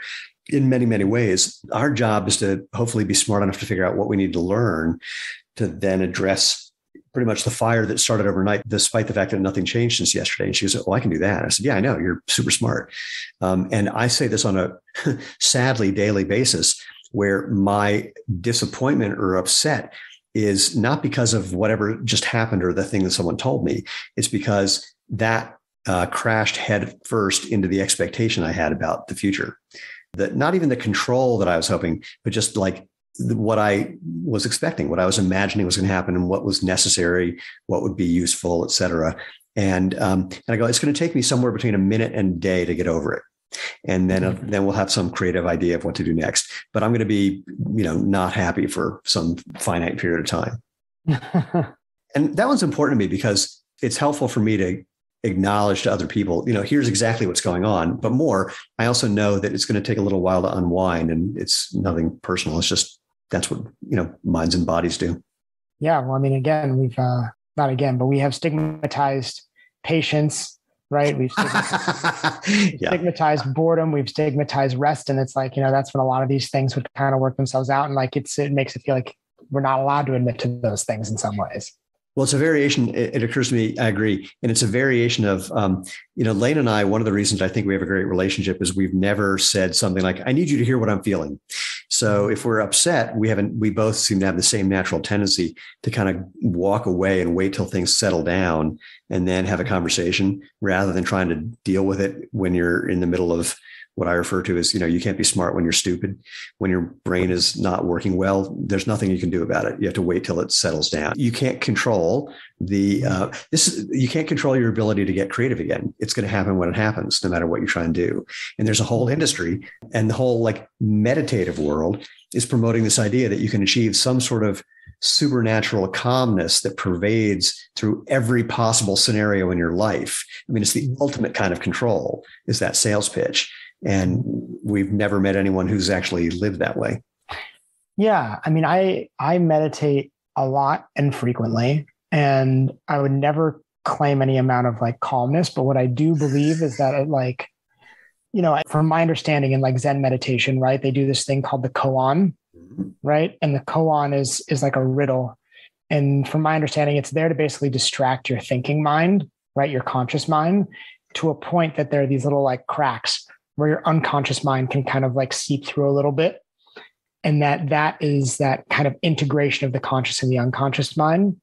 in many, many ways. Our job is to hopefully be smart enough to figure out what we need to learn to then address pretty much the fire that started overnight, despite the fact that nothing changed since yesterday. And she was, "Oh, I can do that." I said, "Yeah, I know. You're super smart." Um, and I say this on a sadly daily basis, where my disappointment or upset is not because of whatever just happened or the thing that someone told me. It's because that uh, crashed head first into the expectation I had about the future. That not even the control that I was hoping, but just like what I was expecting, what I was imagining was going to happen, and what was necessary, what would be useful, et cetera. And um, and I go, it's going to take me somewhere between a minute and a day to get over it and then uh, then we'll have some creative idea of what to do next. But i'm going to be you know not happy for some finite period of time. And that one's important to me because it's helpful for me to acknowledge to other people you know here's exactly what's going on. But more i also know that it's going to take a little while to unwind and it's nothing personal. It's just that's what you know minds and bodies do. Yeah well i mean again we've uh not again but we have stigmatized patience right? We've stigmatized, yeah. stigmatized boredom, we've stigmatized rest, and it's like you know that's when a lot of these things would kind of work themselves out, and like it's it makes it feel like we're not allowed to admit to those things in some ways. Well, it's a variation. It, it, occurs to me, I agree. And it's a variation of, um, you know, Lane and I, one of the reasons I think we have a great relationship is we've never said something like, I need you to hear what I'm feeling. So if we're upset, we haven't, we both seem to have the same natural tendency to kind of walk away and wait till things settle down and then have a conversation rather than trying to deal with it when you're in the middle of what I refer to as, you know, you can't be smart when you're stupid. When your brain is not working well, there's nothing you can do about it. You have to wait till it settles down. You can't control the uh, this. Is, you can't control your ability to get creative again. It's going to happen when it happens, no matter what you try and do. And there's a whole industry, and the whole like meditative world is promoting this idea that you can achieve some sort of supernatural calmness that pervades through every possible scenario in your life. I mean, it's the ultimate kind of control. Is that sales pitch? And we've never met anyone who's actually lived that way. Yeah i mean i i meditate a lot and frequently and i would never claim any amount of like calmness but what i do believe is that it like you know from my understanding in like zen meditation right they do this thing called the koan right? And the koan is is like a riddle. And from my understanding it's there to basically distract your thinking mind right your conscious mind to a point that there are these little like cracks where your unconscious mind can kind of like seep through a little bit. And that that is that kind of integration of the conscious and the unconscious mind.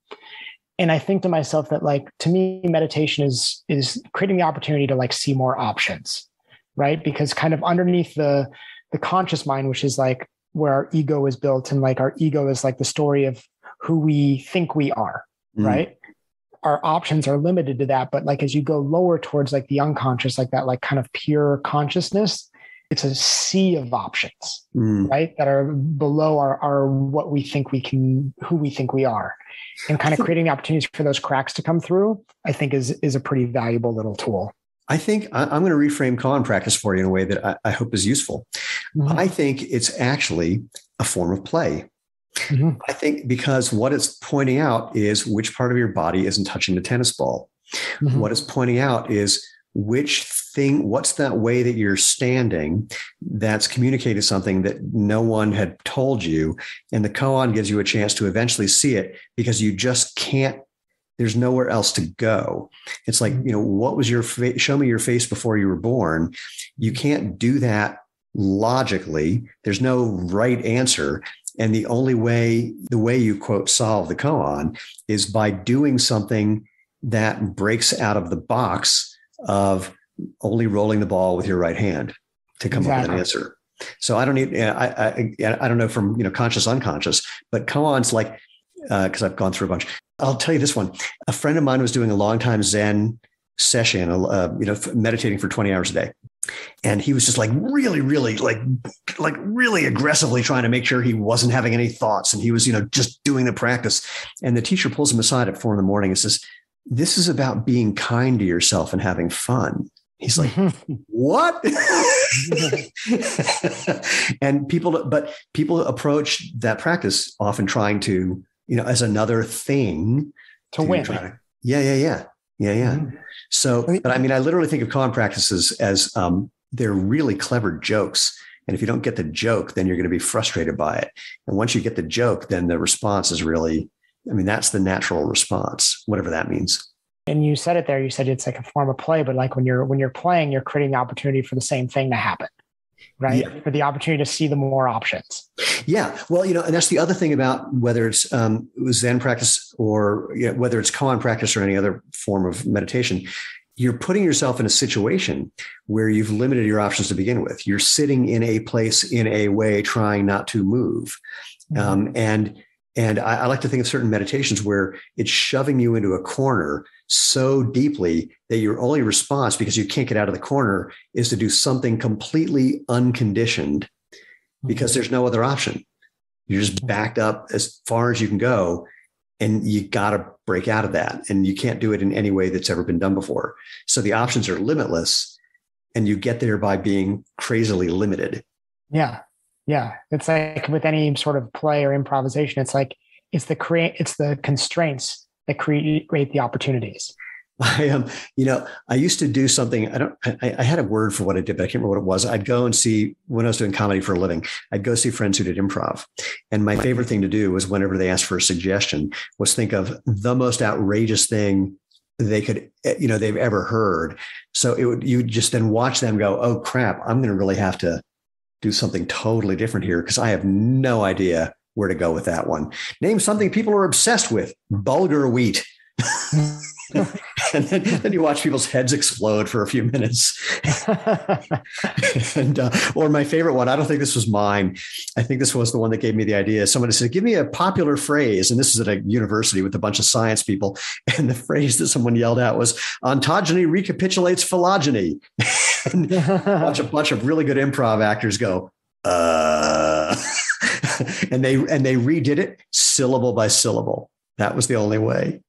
And i think to myself that like to me meditation is is creating the opportunity to like see more options right? Because kind of underneath the the conscious mind which is like where our ego is built and like our ego is like the story of who we think we are mm. right our options are limited to that but like as you go lower towards like the unconscious like that like kind of pure consciousness it's a sea of options mm. right that are below our, our what we think we can who we think we are and kind of creating the opportunities for those cracks to come through i think is is a pretty valuable little tool I think I'm going to reframe koan practice for you in a way that I, I hope is useful. Mm-hmm. I think it's actually a form of play. Mm-hmm. I think because what it's pointing out is which part of your body isn't touching the tennis ball. Mm-hmm. What it's pointing out is which thing, what's that way that you're standing that's communicated something that no one had told you. And the koan gives you a chance to eventually see it because you just can't there's nowhere else to go. It's like, mm-hmm. you know, what was your face? Show me your face before you were born. You can't do that logically. There's no right answer. And the only way, the way you quote solve the koan is by doing something that breaks out of the box of only rolling the ball with your right hand to come exactly. up with an answer. So I don't need, I, I, I don't know from, you know, conscious, unconscious, but koan's like, because uh, I've gone through a bunch. I'll tell you this one. A friend of mine was doing a long time Zen session, uh, you know, meditating for 20 hours a day and he was just like really really like like really aggressively trying to make sure he wasn't having any thoughts and he was you know just doing the practice. And the teacher pulls him aside at four in the morning and says this is about being kind to yourself and having fun. He's like what? And people but people approach that practice often trying to you know as another thing to, to win. to, yeah yeah yeah yeah yeah mm-hmm. So, but I mean, I literally think of koan practices as um, they're really clever jokes. And if you don't get the joke, then you're going to be frustrated by it. And once you get the joke, then the response is really, I mean, that's the natural response, whatever that means. And you said it there. You said it's like a form of play, but like when you're when you're playing, you're creating the opportunity for the same thing to happen right? Yeah. For the opportunity to see the more options. Yeah. Well, you know, and that's the other thing about whether it's um, Zen practice or you know, whether it's koan practice or any other form of meditation. You're putting yourself in a situation where you've limited your options to begin with. You're sitting in a place in a way, trying not to move. Mm-hmm. Um, and and I, I, like to think of certain meditations where it's shoving you into a corner so deeply that your only response, because you can't get out of the corner, is to do something completely unconditioned because mm-hmm. there's no other option. You're just mm-hmm. backed up as far as you can go. And you got to break out of that. And you can't do it in any way that's ever been done before. So the options are limitless. And you get there by being crazily limited. Yeah. Yeah. It's like with any sort of play or improvisation, it's like it's the create it's the constraints that create the opportunities. I um, you know, I used to do something. I don't. I, I, had a word for what I did, but I can't remember what it was. I'd go and see when I was doing comedy for a living. I'd go see friends who did improv, and my favorite thing to do was whenever they asked for a suggestion, was think of the most outrageous thing they could, eh, you know, they've ever heard. So it would you just then watch them go, oh crap, I'm going to really have to do something totally different here because I have no idea where to go with that one. Name something people are obsessed with: bulgur wheat. and then, then, you watch people's heads explode for a few minutes. and uh, or my favorite one, I don't think this was mine. I think this was the one that gave me the idea. Someone said, "Give me a popular phrase," and this is at a university with a bunch of science people. And the phrase that someone yelled out was "Ontogeny recapitulates phylogeny." and watch a bunch of really good improv actors go, "Uh." and they and they redid it syllable by syllable. That was the only way.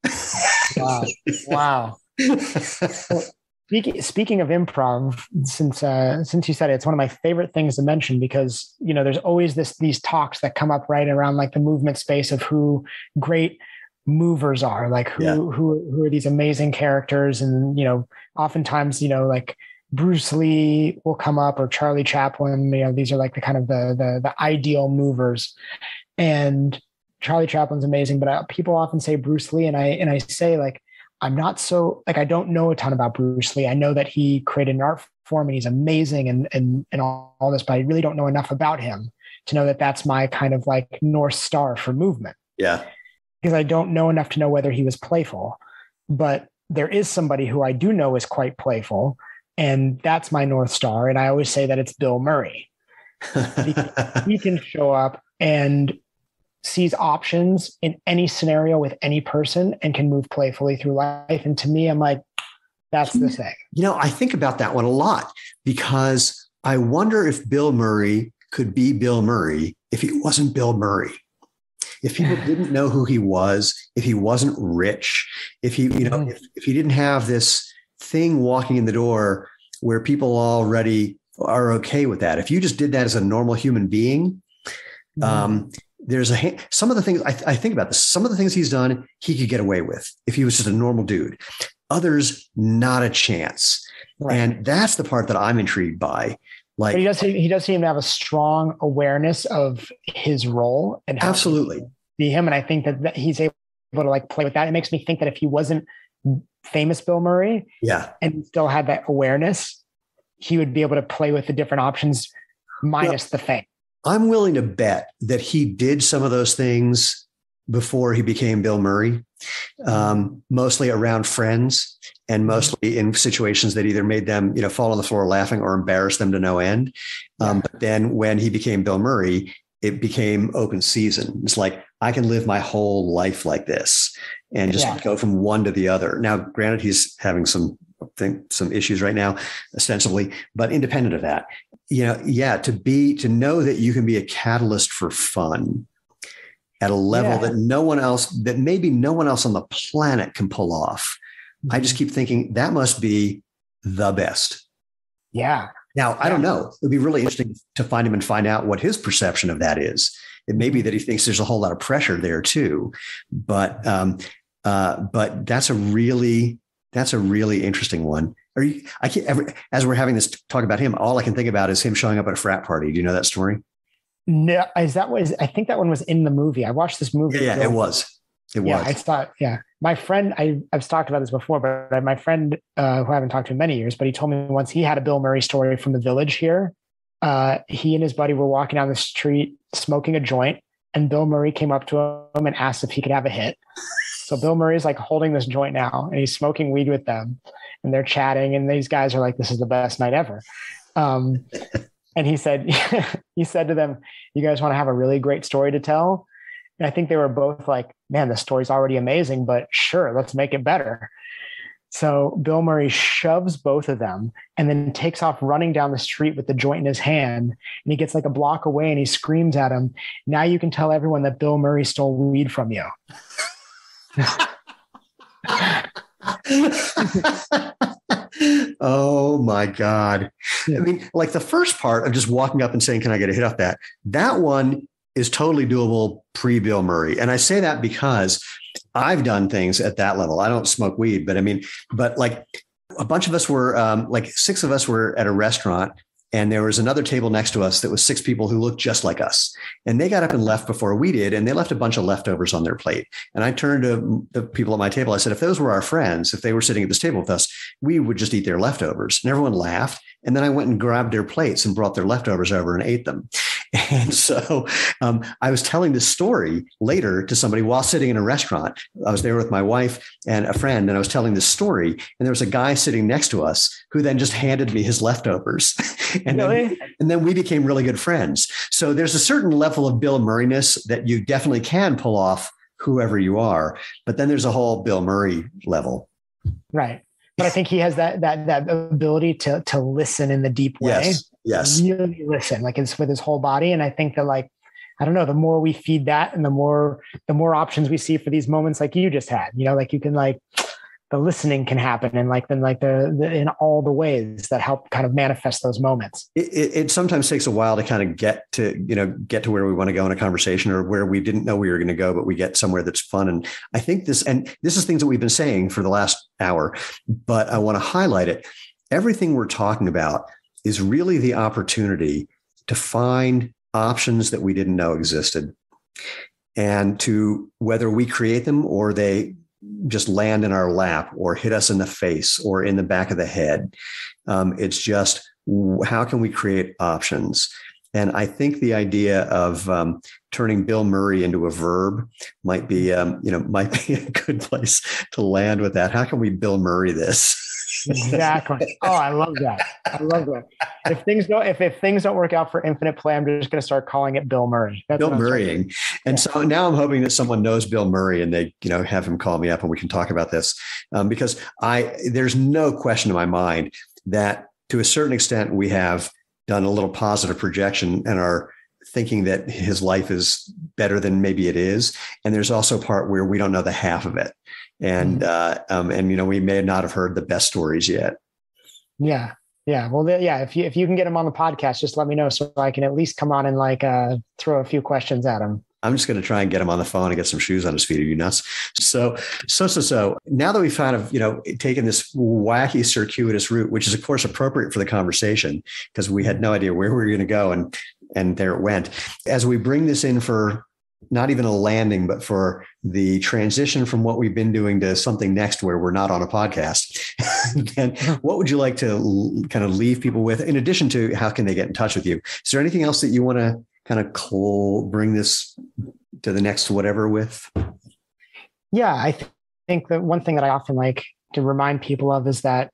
Wow! Wow! well, speaking speaking of improv, since uh, since you said it, it's one of my favorite things to mention because you know there's always this these talks that come up right around like the movement space of who great movers are like who yeah. who who are these amazing characters and you know oftentimes you know like Bruce Lee will come up or Charlie Chaplin. You know, these are like the kind of the the, the ideal movers. And Charlie Chaplin's amazing, but I, people often say Bruce Lee, and I and I say like I'm not so like I don't know a ton about Bruce Lee. I know that he created an art form and he's amazing and and and all, all this, but I really don't know enough about him to know that that's my kind of like north star for movement. Yeah, because I don't know enough to know whether he was playful, but there is somebody who I do know is quite playful and that's my North Star. And I always say that it's Bill Murray. he can show up and sees options in any scenario with any person and can move playfully through life. And to me, I'm like, that's the thing. You know, I think about that one a lot because I wonder if Bill Murray could be Bill Murray if he wasn't Bill Murray. If people didn't know who he was, if he wasn't rich, if he, you know, mm-hmm. if, if he didn't have this thing walking in the door where people already are okay with that. If you just did that as a normal human being, mm-hmm. um, there's a some of the things I, I, think about this. Some of the things he's done, he could get away with if he was just a normal dude. Others, not a chance. Right. And that's the part that I'm intrigued by. Like but he does, he does seem to have a strong awareness of his role and absolutely be him. And I think that, that he's able to like play with that. It makes me think that if he wasn't famous Bill Murray, yeah, and still had that awareness, he would be able to play with the different options minus well, the fame. I'm willing to bet that he did some of those things before he became Bill Murray, um, mostly around friends and mm-hmm. mostly in situations that either made them, you know, fall on the floor laughing or embarrassed them to no end. Um, but then when he became Bill Murray, it became open season. It's like I can live my whole life like this and just yeah. go from one to the other. Now, granted, he's having some think some issues right now, ostensibly, but independent of that, you know, yeah, to be to know that you can be a catalyst for fun at a level yeah. that no one else, that maybe no one else on the planet can pull off. Mm-hmm. I just mm-hmm. keep thinking that must be the best. Yeah. Now, I don't know. It'd be really interesting to find him and find out what his perception of that is. It may be that he thinks there's a whole lot of pressure there too, but um, uh, but that's a really that's a really interesting one. Are you? I can't ever. As we're having this talk about him, all I can think about is him showing up at a frat party. Do you know that story? No, is that was I think that one was in the movie. I watched this movie. Yeah, yeah it was. It yeah, was. I thought. Yeah, my friend. I I've talked about this before, but my friend uh, who I haven't talked to in many years, but he told me once he had a Bill Murray story from the Village here. Uh, he and his buddy were walking down the street smoking a joint, and Bill Murray came up to him and asked if he could have a hit. So Bill Murray's like holding this joint now, and he's smoking weed with them, and they're chatting, and these guys are like, "This is the best night ever." Um, and he said, he said to them, You guys want to have a really great story to tell? And I think they were both like, man, the story's already amazing, but sure, let's make it better. So Bill Murray shoves both of them and then takes off running down the street with the joint in his hand. And he gets like a block away and he screams at him, Now you can tell everyone that Bill Murray stole weed from you. oh my God. I mean, like the first part of just walking up and saying, Can I get a hit off that? That one is totally doable pre Bill Murray. And I say that because I've done things at that level. I don't smoke weed, but I mean, but like a bunch of us were, um, like six of us were at a restaurant and there was another table next to us that was six people who looked just like us. And they got up and left before we did. And they left a bunch of leftovers on their plate. And I turned to the people at my table. I said, if those were our friends, if they were sitting at this table with us, we would just eat their leftovers. And everyone laughed. And then I went and grabbed their plates and brought their leftovers over and ate them. And so um, I was telling this story later to somebody while sitting in a restaurant. I was there with my wife and a friend, and I was telling this story. And there was a guy sitting next to us who then just handed me his leftovers. and, really? then, and then we became really good friends. So there's a certain level of Bill Murrayness that you definitely can pull off whoever you are. But then there's a whole Bill Murray level. Right. But I think he has that that that ability to to listen in the deep way. Yes. Yes. Really listen, like it's with his whole body. And I think that like I don't know, the more we feed that and the more the more options we see for these moments like you just had, you know, like you can like the listening can happen and like then like the, the, in all the ways that help kind of manifest those moments. It, it, it, sometimes takes a while to kind of get to you know get to where we want to go in a conversation or where we didn't know we were going to go but we get somewhere that's fun. And i think this and this is things that we've been saying for the last hour but i want to highlight it. Everything we're talking about is really the opportunity to find options that we didn't know existed and to whether we create them or they just land in our lap or hit us in the face or in the back of the head. Um, it's just how can we create options? And I think the idea of um, turning Bill Murray into a verb might be, um, you know, might be a good place to land with that. How can we Bill Murray this? Exactly. Oh, I love that. I love that. If things don't, if, if things don't work out for infinite play, I'm just going to start calling it Bill Murray. That's Bill Murraying. And yeah. so now I'm hoping that someone knows Bill Murray and they, you know, have him call me up and we can talk about this. Um, because I, there's no question in my mind that to a certain extent we have done a little positive projection and are thinking that his life is better than maybe it is. And there's also a part where we don't know the half of it and mm-hmm. uh, um, and you know we may not have heard the best stories yet. Yeah, yeah. Well, yeah. If you if you can get him on the podcast, just let me know so I can at least come on and like uh, throw a few questions at him. I'm just going to try and get him on the phone and get some shoes on his feet. Are you nuts? So, so, so, so now that we've kind of, you know, taken this wacky circuitous route, which is of course appropriate for the conversation because we had no idea where we were going to go and, and there it went. As we bring this in for not even a landing, but for the transition from what we've been doing to something next where we're not on a podcast. and what would you like to kind of leave people with, in addition to how can they get in touch with you? Is there anything else that you want to kind of call, bring this to the next whatever with? Yeah, I th- think that one thing that I often like to remind people of is that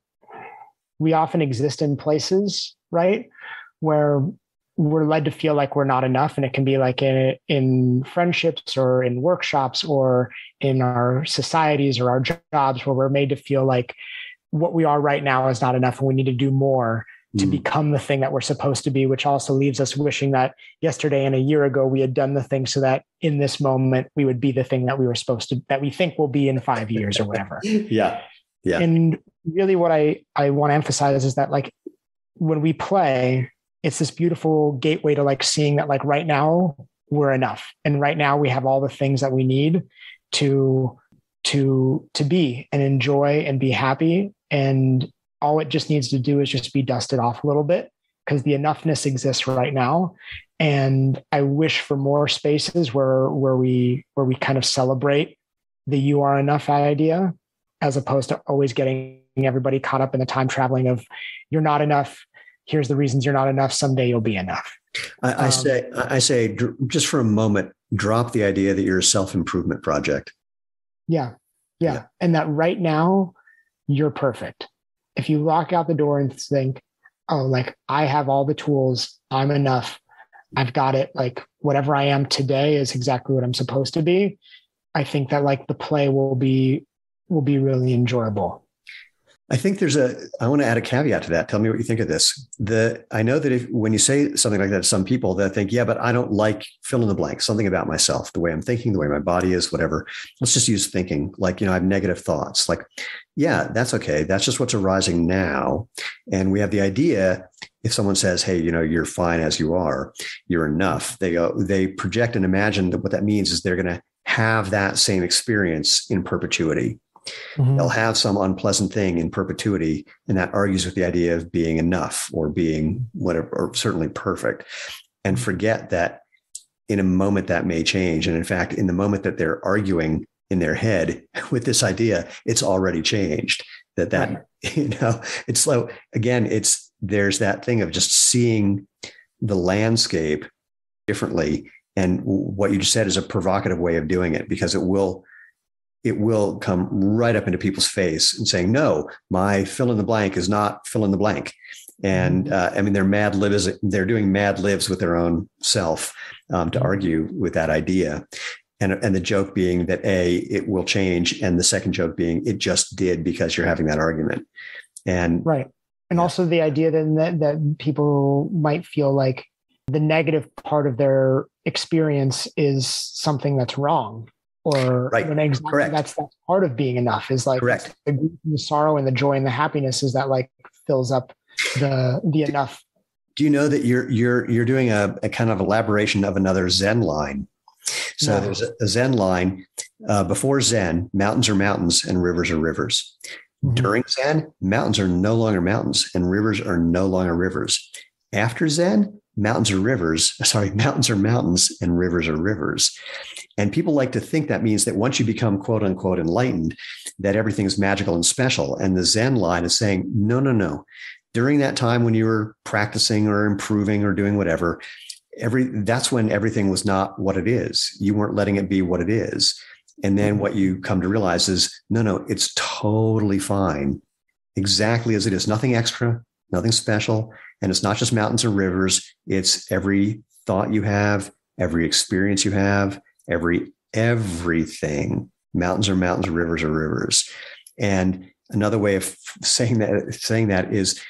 we often exist in places, right? Where we're led to feel like we're not enough. And it can be like in, in friendships or in workshops or in our societies or our jobs where we're made to feel like what we are right now is not enough and we need to do more to mm. become the thing that we're supposed to be which also leaves us wishing that yesterday and a year ago we had done the thing so that in this moment we would be the thing that we were supposed to that we think we'll be in 5 years or whatever. Yeah. Yeah. And really what i i want to emphasize is that like when we play it's this beautiful gateway to like seeing that like right now we're enough and right now we have all the things that we need to to to be and enjoy and be happy. And all it just needs to do is just be dusted off a little bit because the enoughness exists right now. And i wish for more spaces where where we where we kind of celebrate the you are enough idea as opposed to always getting everybody caught up in the time traveling of you're not enough here's the reasons you're not enough. Someday you'll be enough. I, I um, say, I say, just for a moment, drop the idea that you're a self improvement project. Yeah, yeah, yeah, and that right now you're perfect. If you lock out the door and think, "Oh, like I have all the tools, I'm enough," I've got it. Like whatever I am today is exactly what I'm supposed to be. I think that like the play will be will be really enjoyable. I think there's a. I want to add a caveat to that. Tell me what you think of this. The I know that if when you say something like that to some people, they think, yeah, but I don't like fill in the blank. Something about myself, the way I'm thinking, the way my body is, whatever. Let's just use thinking. Like you know, I have negative thoughts. Like, yeah, that's okay. That's just what's arising now, and we have the idea. If someone says, "Hey, you know, you're fine as you are, you're enough," they go, they project and imagine that what that means is they're going to have that same experience in perpetuity Mm-hmm. They'll have some unpleasant thing in perpetuity, and that argues with the idea of being enough or being whatever, or certainly perfect, and forget that in a moment that may change. And in fact, in the moment that they're arguing in their head with this idea, it's already changed. That that right. you know, it's slow. Again, it's there's that thing of just seeing the landscape differently. And what you just said is a provocative way of doing it because it will it will come right up into people's face and saying, no, my fill in the blank is not fill in the blank. And mm-hmm. uh, I mean, they're mad libs, they're doing mad libs with their own self um, to mm-hmm. argue with that idea. And, and the joke being that A, it will change. And the second joke being it just did because you're having that argument. And right. And yeah. also the idea then that, that people might feel like the negative part of their experience is something that's wrong or right. an anxiety. Correct. That's that's part of being enough. Is like correct. The, the, sorrow and the joy and the happiness is that like fills up the the enough. Do you know that you're you're you're doing a, a kind of elaboration of another Zen line? So no. there's a, a, Zen line uh, before Zen: mountains are mountains and rivers are rivers. Mm-hmm. During Zen, mountains are no longer mountains and rivers are no longer rivers. After Zen, mountains are rivers. Sorry, mountains are mountains and rivers are rivers. And people like to think that means that once you become quote unquote enlightened, that everything's magical and special. And the Zen line is saying, no, no, no. During that time when you were practicing or improving or doing whatever, every that's when everything was not what it is. You weren't letting it be what it is. And then what you come to realize is, no, no, it's totally fine, exactly as it is. Nothing extra, nothing special. And it's not just mountains or rivers, it's every thought you have, every experience you have, every everything. Mountains are mountains, rivers are rivers. And another way of saying that saying that is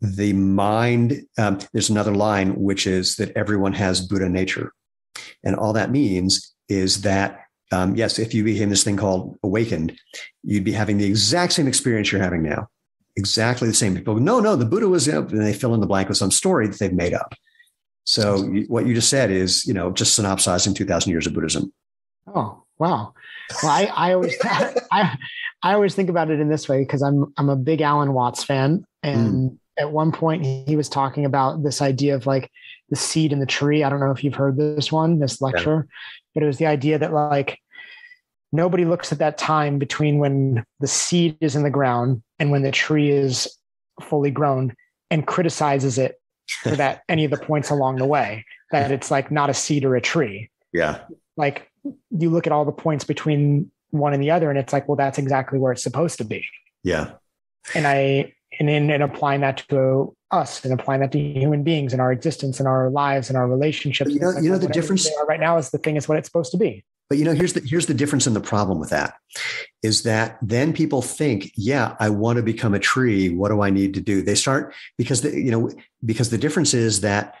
the mind. Um, there's another line which is that everyone has Buddha nature, and all that means is that um, yes, if you became this thing called awakened, you'd be having the exact same experience you're having now, exactly the same. People, no, no, the Buddha was, and they fill in the blank with some story that they've made up. So what you just said is, you know, just synopsizing 2000 years of Buddhism. Oh, wow. Well, I, I always, I, I always think about it in this way because I'm, I'm a big Alan Watts fan. And mm. at one point he was talking about this idea of like the seed in the tree. I don't know if you've heard this one, this lecture, yeah. but it was the idea that like nobody looks at that time between when the seed is in the ground and when the tree is fully grown and criticizes it for that any of the points along the way that it's like not a seed or a tree. Yeah. Like you look at all the points between one and the other and it's like well that's exactly where it's supposed to be. Yeah. And i and in and applying that to us and applying that to human beings and our existence and our lives and our relationships you know, like, you know the difference right now is the thing is what it's supposed to be but you know, here's the here's the difference in the problem with that is that then people think, yeah, I want to become a tree. What do I need to do? They start because the, you know because the difference is that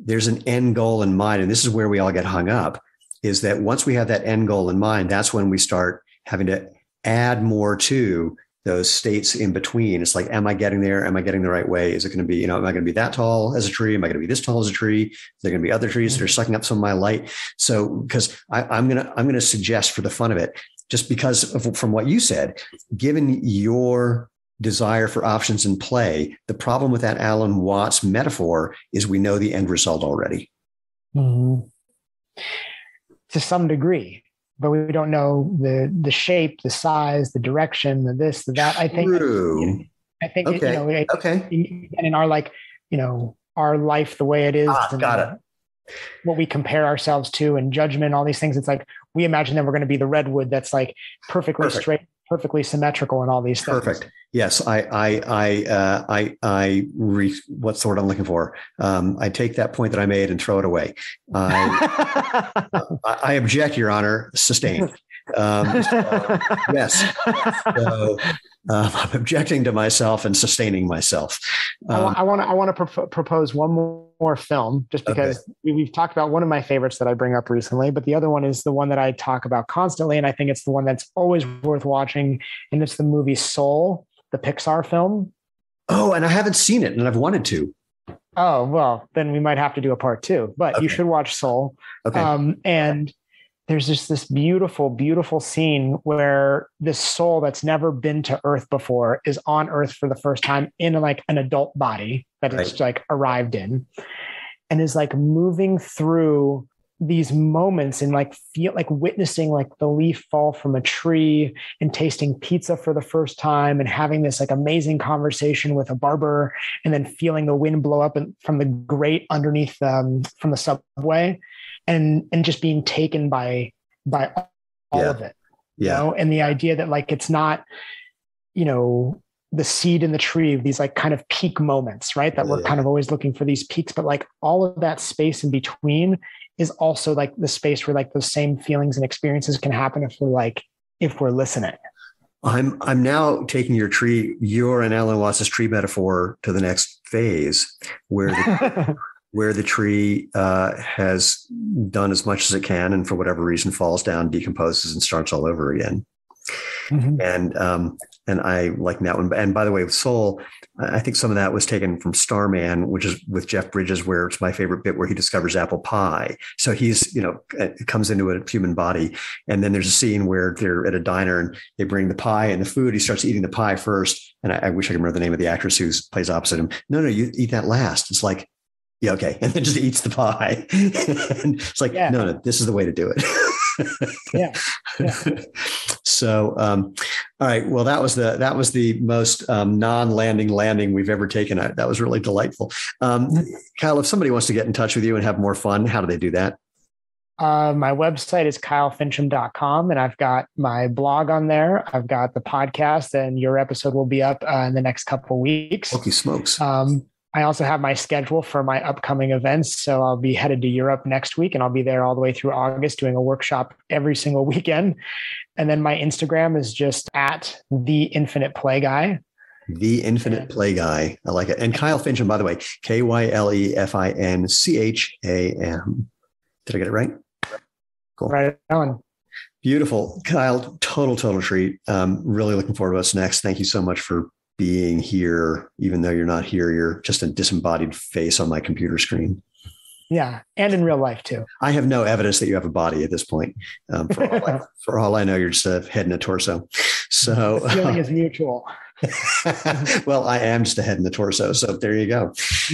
there's an end goal in mind, and this is where we all get hung up. Is that once we have that end goal in mind, that's when we start having to add more to those states in between. It's like, am I getting there? Am I getting the right way? Is it going to be, you know, am I going to be that tall as a tree? Am I going to be this tall as a tree? Is there going to be other trees that are sucking up some of my light? So, because I'm going to, I'm going to suggest for the fun of it, just because of, from what you said, given your desire for options in play, the problem with that Alan Watts metaphor is we know the end result already. Mm-hmm. To some degree, but we don't know the the shape, the size, the direction, the this, the that. I think. True. I think okay. you know. okay. And in our like, you know, our life the way it is. Ah, got it. What we compare ourselves to and judgment, all these things. It's like we imagine that we're going to be the redwood that's like perfectly Perfect. straight, perfectly symmetrical in all these things. Perfect. Yes, I, I, I, uh, I, I. Re, what's the word I'm looking for? Um, I take that point that I made and throw it away. I, I, I object, Your Honor. Sustained. Um, so, yes. So, um, I'm objecting to myself and sustaining myself. Um, I want to I want to pro- propose one more film just because okay. we, have talked about one of my favorites that I bring up recently, but the other one is the one that I talk about constantly, and I think it's the one that's always worth watching, and it's the movie Soul, the Pixar film. Oh, and I haven't seen it, and I've wanted to. Oh well, then we might have to do a part two. But okay. you should watch Soul. Okay. Um, and there's just this beautiful, beautiful scene where this soul that's never been to Earth before is on Earth for the first time in like an adult body that right. it's like arrived in, and is like moving through these moments and like feel like witnessing like the leaf fall from a tree and tasting pizza for the first time and having this like amazing conversation with a barber and then feeling the wind blow up and, from the grate underneath um, from the subway and and just being taken by by all yeah. of it yeah. you know and the idea that like it's not you know the seed in the tree of these like kind of peak moments right that yeah. we're kind of always looking for these peaks but like all of that space in between is also like the space where like those same feelings and experiences can happen if we're like if we're listening I'm I'm now taking your tree, your and Alan Watts's tree metaphor to the next phase, where the, where the tree uh, has done as much as it can and for whatever reason falls down, decomposes, and starts all over again. Mm-hmm. And um, and I like that one. And by the way, with Soul, I think some of that was taken from Starman, which is with Jeff Bridges, where it's my favorite bit where he discovers apple pie. So he's you know comes into a human body, and then there's a scene where they're at a diner and they bring the pie and the food. He starts eating the pie first, and I, I wish I could remember the name of the actress who plays opposite him. No, no, you eat that last. It's like yeah, okay. And then just eats the pie. and it's like, yeah. no, no, this is the way to do it. yeah. yeah. So, um, all right. Well, that was the that was the most um, non-landing landing we've ever taken. That was really delightful. Um, Kyle, if somebody wants to get in touch with you and have more fun, how do they do that? Uh, my website is kylefincham.com and I've got my blog on there. I've got the podcast and your episode will be up uh, in the next couple weeks. Holy smokes. Um, I also have my schedule for my upcoming events. So I'll be headed to Europe next week and I'll be there all the way through August doing a workshop every single weekend. And then my Instagram is just at the infinite play guy. The infinite play guy. I like it. And Kyle Fincham, by the way, K Y L E F I N C H A M. Did I get it right? Cool. Right on. Beautiful. Kyle, total, total treat. Um, really looking forward to what's next. Thank you so much for being here, even though you're not here, you're just a disembodied face on my computer screen. Yeah, and in real life too. I have no evidence that you have a body at this point. Um, for, all I, for, all I, know, you're just a head and a torso. So the feeling is mutual. well, I am just a head and a torso. So there you go.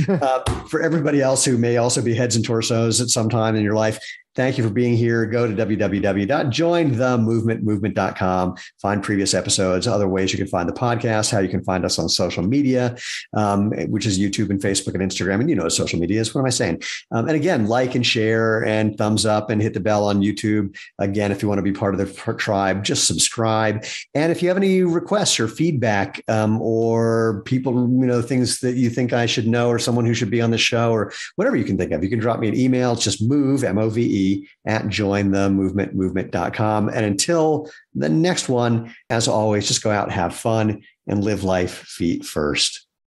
Uh, for everybody else who may also be heads and torsos at some time in your life, Thank you for being here. Go to www.jointhemovementmovement.com. Find previous episodes, other ways you can find the podcast, how you can find us on social media, um, which is YouTube and Facebook and Instagram. And you know, social media is what am I saying? Um, and again, like and share and thumbs up and hit the bell on YouTube. Again, if you want to be part of the tribe, just subscribe. And if you have any requests or feedback um, or people, you know, things that you think I should know or someone who should be on the show or whatever you can think of, you can drop me an email. It's just move, M O V E at jointhemovementmovement.com. And until the next one, as always, just go out, have fun, and live life feet first.